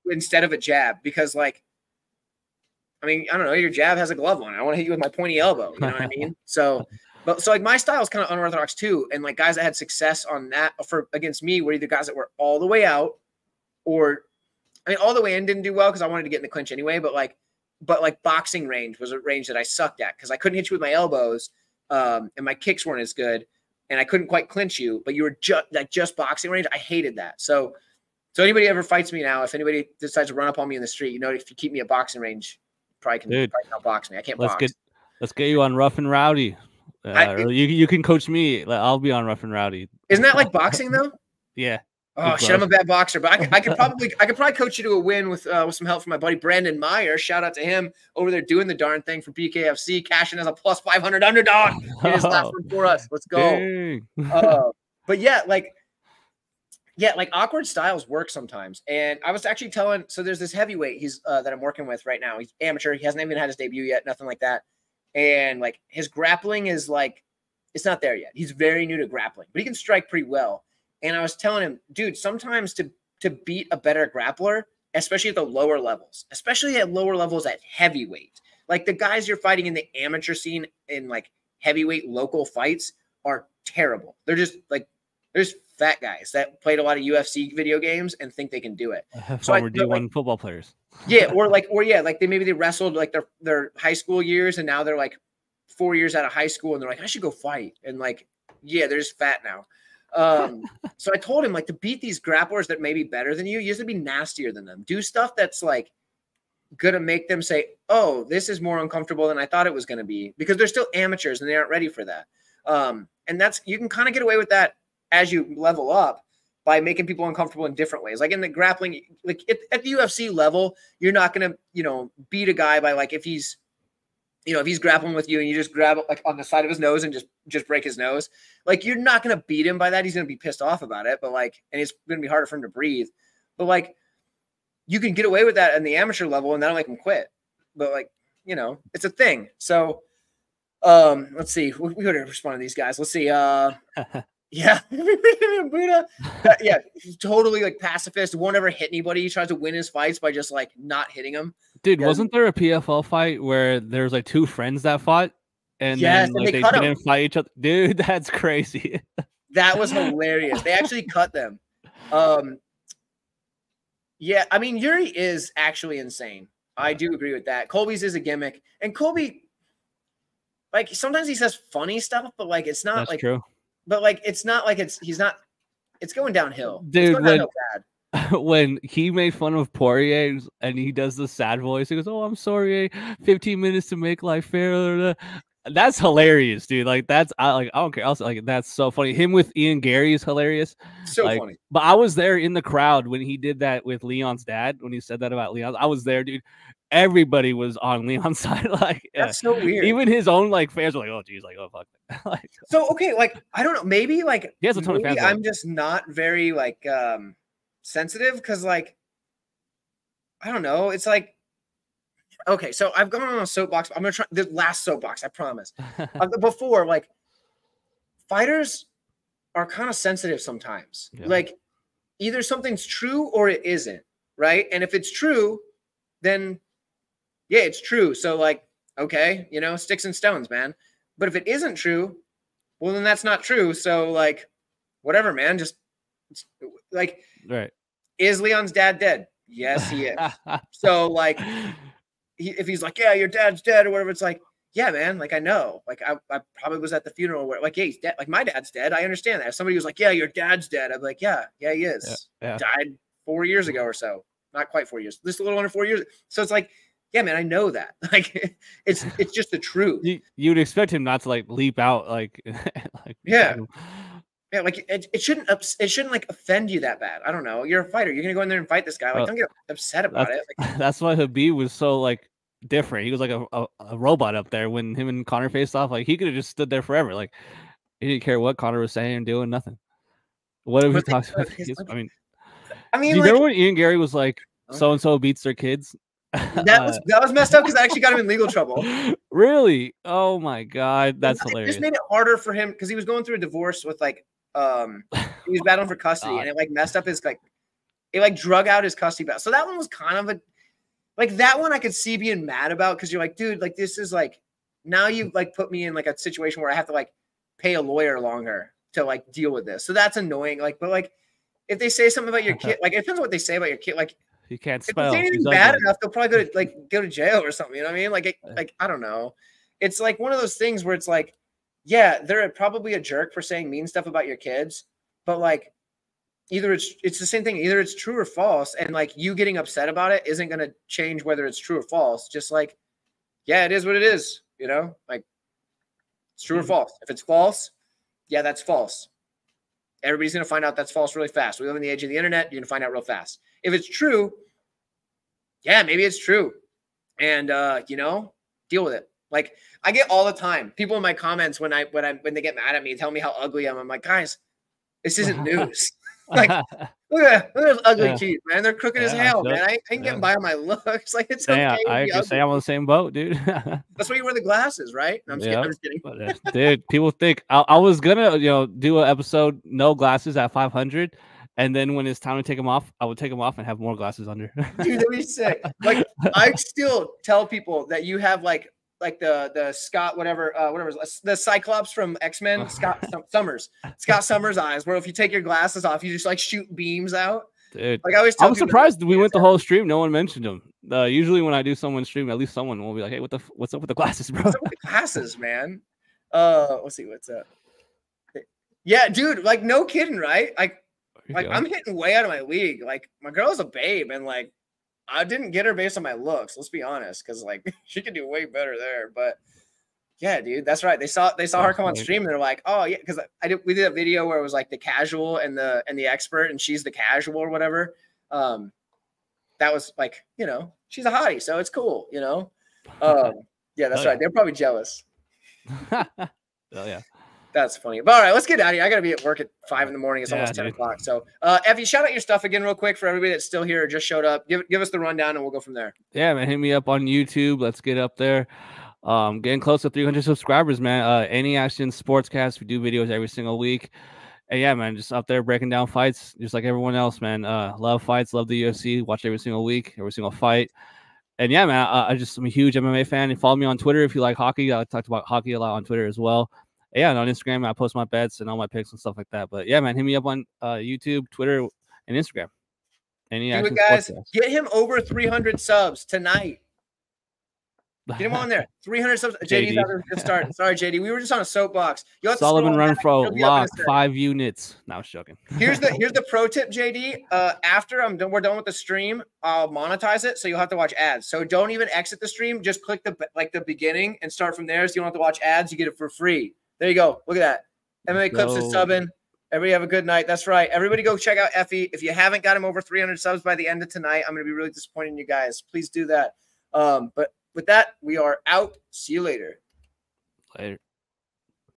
instead of a jab, because like I mean, I don't know, your jab has a glove on. I want to hit you with my pointy elbow. You know what I mean? So but so like my style is kind of unorthodox too. And like guys that had success on that for against me were either guys that were all the way out or I mean, all the way in didn't do well because I wanted to get in the clinch anyway. But like, but like boxing range was a range that I sucked at because I couldn't hit you with my elbows, um, and my kicks weren't as good, and I couldn't quite clinch you. But you were just like just boxing range. I hated that. So, so anybody ever fights me now, if anybody decides to run up on me in the street, you know, if you keep me at boxing range, probably can Dude, probably box me. I can't let's box. Get, let's get you on rough and rowdy. Uh, I, you you can coach me. I'll be on rough and rowdy. Isn't that like boxing though? yeah. Oh shit! I'm a bad boxer, but I could, I could probably I could probably coach you to a win with uh, with some help from my buddy Brandon Meyer. Shout out to him over there doing the darn thing for BKFC, cashing as a plus 500 underdog in his last one for us. Let's go. uh, but yeah, like yeah, like awkward styles work sometimes. And I was actually telling so there's this heavyweight he's uh, that I'm working with right now. He's amateur. He hasn't even had his debut yet. Nothing like that. And like his grappling is like it's not there yet. He's very new to grappling, but he can strike pretty well. And I was telling him, dude, sometimes to to beat a better grappler, especially at the lower levels, especially at lower levels at heavyweight, like the guys you're fighting in the amateur scene in like heavyweight local fights are terrible. They're just like there's fat guys that played a lot of UFC video games and think they can do it. So former D1 like, football players. yeah, or like or yeah, like they maybe they wrestled like their their high school years and now they're like four years out of high school and they're like, I should go fight. And like, yeah, they're just fat now. Um, so I told him like to beat these grapplers that may be better than you, you have to be nastier than them. Do stuff that's like gonna make them say, "Oh, this is more uncomfortable than I thought it was gonna be," because they're still amateurs and they aren't ready for that. Um, and that's you can kind of get away with that as you level up by making people uncomfortable in different ways. Like in the grappling, like at, at the UFC level, you're not gonna you know beat a guy by like if he's you know, if he's grappling with you and you just grab like on the side of his nose and just just break his nose, like you're not gonna beat him by that. He's gonna be pissed off about it, but like, and it's gonna be harder for him to breathe. But like, you can get away with that in the amateur level, and that'll make him quit. But like, you know, it's a thing. So, um, let's see. We, we gotta respond to these guys. Let's see. Uh, Yeah, Buddha. Uh, yeah, he's totally like pacifist. Won't ever hit anybody. He tries to win his fights by just like not hitting them. Dude, yeah. wasn't there a PFL fight where there's like two friends that fought and yes, then like, and they, they didn't fight each other? Dude, that's crazy. that was hilarious. They actually cut them. Um, yeah, I mean Jiri is actually insane. I do agree with that. Colby's is a gimmick, and Colby, like sometimes he says funny stuff, but like it's not that's like true but like it's not like it's he's not it's going downhill. Dude, going when, downhill when he made fun of Poirier and he does the sad voice, he goes, Oh, I'm sorry, 15 minutes to make life fair. That's hilarious, dude. Like that's I like I don't care. Also, like that's so funny. Him with Ian Garry is hilarious. So like, funny. But I was there in the crowd when he did that with Leon's dad, when he said that about Leon. I was there, dude. Everybody was on Leon's side. like That's so weird. even his own like fans were like, "Oh, geez, like oh fuck." like, So okay, like I don't know, maybe like He has a ton of fans. I'm just not very like um sensitive because like I don't know. It's like okay, so I've gone on a soapbox. I'm gonna try the last soapbox. I promise. Before like fighters are kind of sensitive sometimes. Yeah. Like either something's true or it isn't, right? And if it's true, then yeah, it's true. So like, okay, you know, sticks and stones, man. But if it isn't true, well then that's not true. So like whatever, man, just like right. is Leon's dad dead? Yes, he is. so like he, if he's like, yeah, your dad's dead or whatever, it's like, yeah, man, like I know, like I, I probably was at the funeral where, like, yeah, he's dead. Like my dad's dead. I understand that. If somebody was like, yeah, your dad's dead, I'm like, yeah, yeah, he is. yeah. Died four years ago or so. Not quite four years. Just a little under four years. So it's like, yeah, man, I know that. Like it's it's just the truth. you, you'd expect him not to like leap out like like Yeah. Yeah, like it, it shouldn't ups- it shouldn't like offend you that bad. I don't know. You're a fighter. You're gonna go in there and fight this guy. Like, Well, don't get upset about it. Like, that's why Khabib was so like different. He was like a, a, a robot up there when him and Conor faced off. Like he could have just stood there forever. Like he didn't care what Conor was saying and doing nothing. What if he talks about? his- I mean, I do mean, you like, remember when Ian Garry was like, "So and so beats their kids"? that was that was messed up because I actually got him in legal trouble. really? Oh my god, that's It hilarious. just made it harder for him because he was going through a divorce with like um he was battling for custody God. and it like messed up his like it like drug out his custody battle. So that one was kind of a like that one I could see being mad about because you're like, dude, like this is like now you like put me in like a situation where I have to like pay a lawyer longer to like deal with this. So that's annoying. Like, but like if they say something about your kid, like it depends on what they say about your kid. Like He can't if spell. say anything bad enough, they'll probably go to like go to jail or something. You know what I mean? Like, it, like I don't know. It's like one of those things where it's like, yeah, they're probably a jerk for saying mean stuff about your kids, but like, either it's it's the same thing. Either it's true or false, and like you getting upset about it isn't gonna change whether it's true or false. Just like, yeah, it is what it is. You know, like it's true or Mhm. false. If it's false, yeah, that's false. Everybody's gonna find out that's false really fast. We live in the age of the internet. You're gonna find out real fast. If it's true, yeah, maybe it's true. And uh, you know, deal with it. Like I get all the time. People in my comments when I when I when they get mad at me, tell me how ugly I am. I'm like, guys, this isn't news. like, look at, look at those ugly Yeah. teeth, man. They're crooked as hell, man. I, I ain't getting Yeah. by on my looks. Like it's Hey, okay. I, just say. I'm on the same boat, dude. That's why you wear the glasses, right? No, I'm just Yeah. kidding. I'm just kidding. Uh, dude, people think I, I was gonna, you know, do an episode no glasses at 500, and then when it's time to take them off, I would take them off and have more glasses under. Dude, that'd be sick. Like I still tell people that you have like like the the Scott whatever uh whatever the Cyclops from X Men Scott Summers Scott Summers eyes where if you take your glasses off you just like shoot beams out. dude, Like I always I'm surprised we went the whole stream. No one mentioned them. Uh, usually when I do someone's stream, at least someone will be like, "Hey, what the, what's up with the glasses, bro?" What's up with the glasses, man? Uh, let's see what's up. Yeah, dude, like no kidding, right? Like like I'm hitting way out of my league. Like my girl's a babe, and like I didn't get her based on my looks. Let's be honest, because like she could do way better there. But yeah, dude, that's right. They saw they saw her come on stream. And they're like, oh yeah, because I did. We did a video where it was like the casual and the and the expert, and she's the casual or whatever. Um, that was like you know she's a hottie, so it's cool. You know. Um, yeah, that's Oh, yeah. right. They're probably jealous. oh yeah, That's funny. But all right, let's get out of here. I gotta be at work at five in the morning. It's Yeah, almost 10 dude. o'clock. So uh Effie, shout out your stuff again real quick for everybody that's still here or just showed up. Give give us the rundown and we'll go from there. yeah, man. Hit me up on YouTube. Let's get up there. Um, getting close to 300 subscribers, man. Uh, any action sportscast. We do videos every single week. And yeah, man, just up there breaking down fights, just like everyone else, man. Uh, love fights, love the UFC. Watch every single week, every single fight. And yeah, man, I, I just I'm a huge MMA fan. And follow me on Twitter if you like hockey. I talked about hockey a lot on Twitter as well. Yeah, and on Instagram, I post my bets and all my picks and stuff like that. But yeah, man, hit me up on uh, YouTube, Twitter, and Instagram. Any Do it, guys. Sportscast. Get him over 300 subs tonight. Get him on there. 300 subs. JD. out just starting. Sorry, JD. We were just on a soapbox. To Sullivan scroll Run. Pro It'll be up in a lock five units. Now I was joking. Here's the here's the pro tip, JD. Uh, after I'm done, we're done with the stream. I'll monetize it, so you'll have to watch ads. So don't even exit the stream. Just click the like the beginning and start from there. So you don't have to watch ads. You get it for free. There you go. Look at that. MMA clips is subbing. Everybody have a good night. That's right. Everybody go check out Effie. If you haven't got him over 300 subs by the end of tonight, I'm gonna be really disappointed in you guys. Please do that. Um, but with that, we are out. See you later. Later.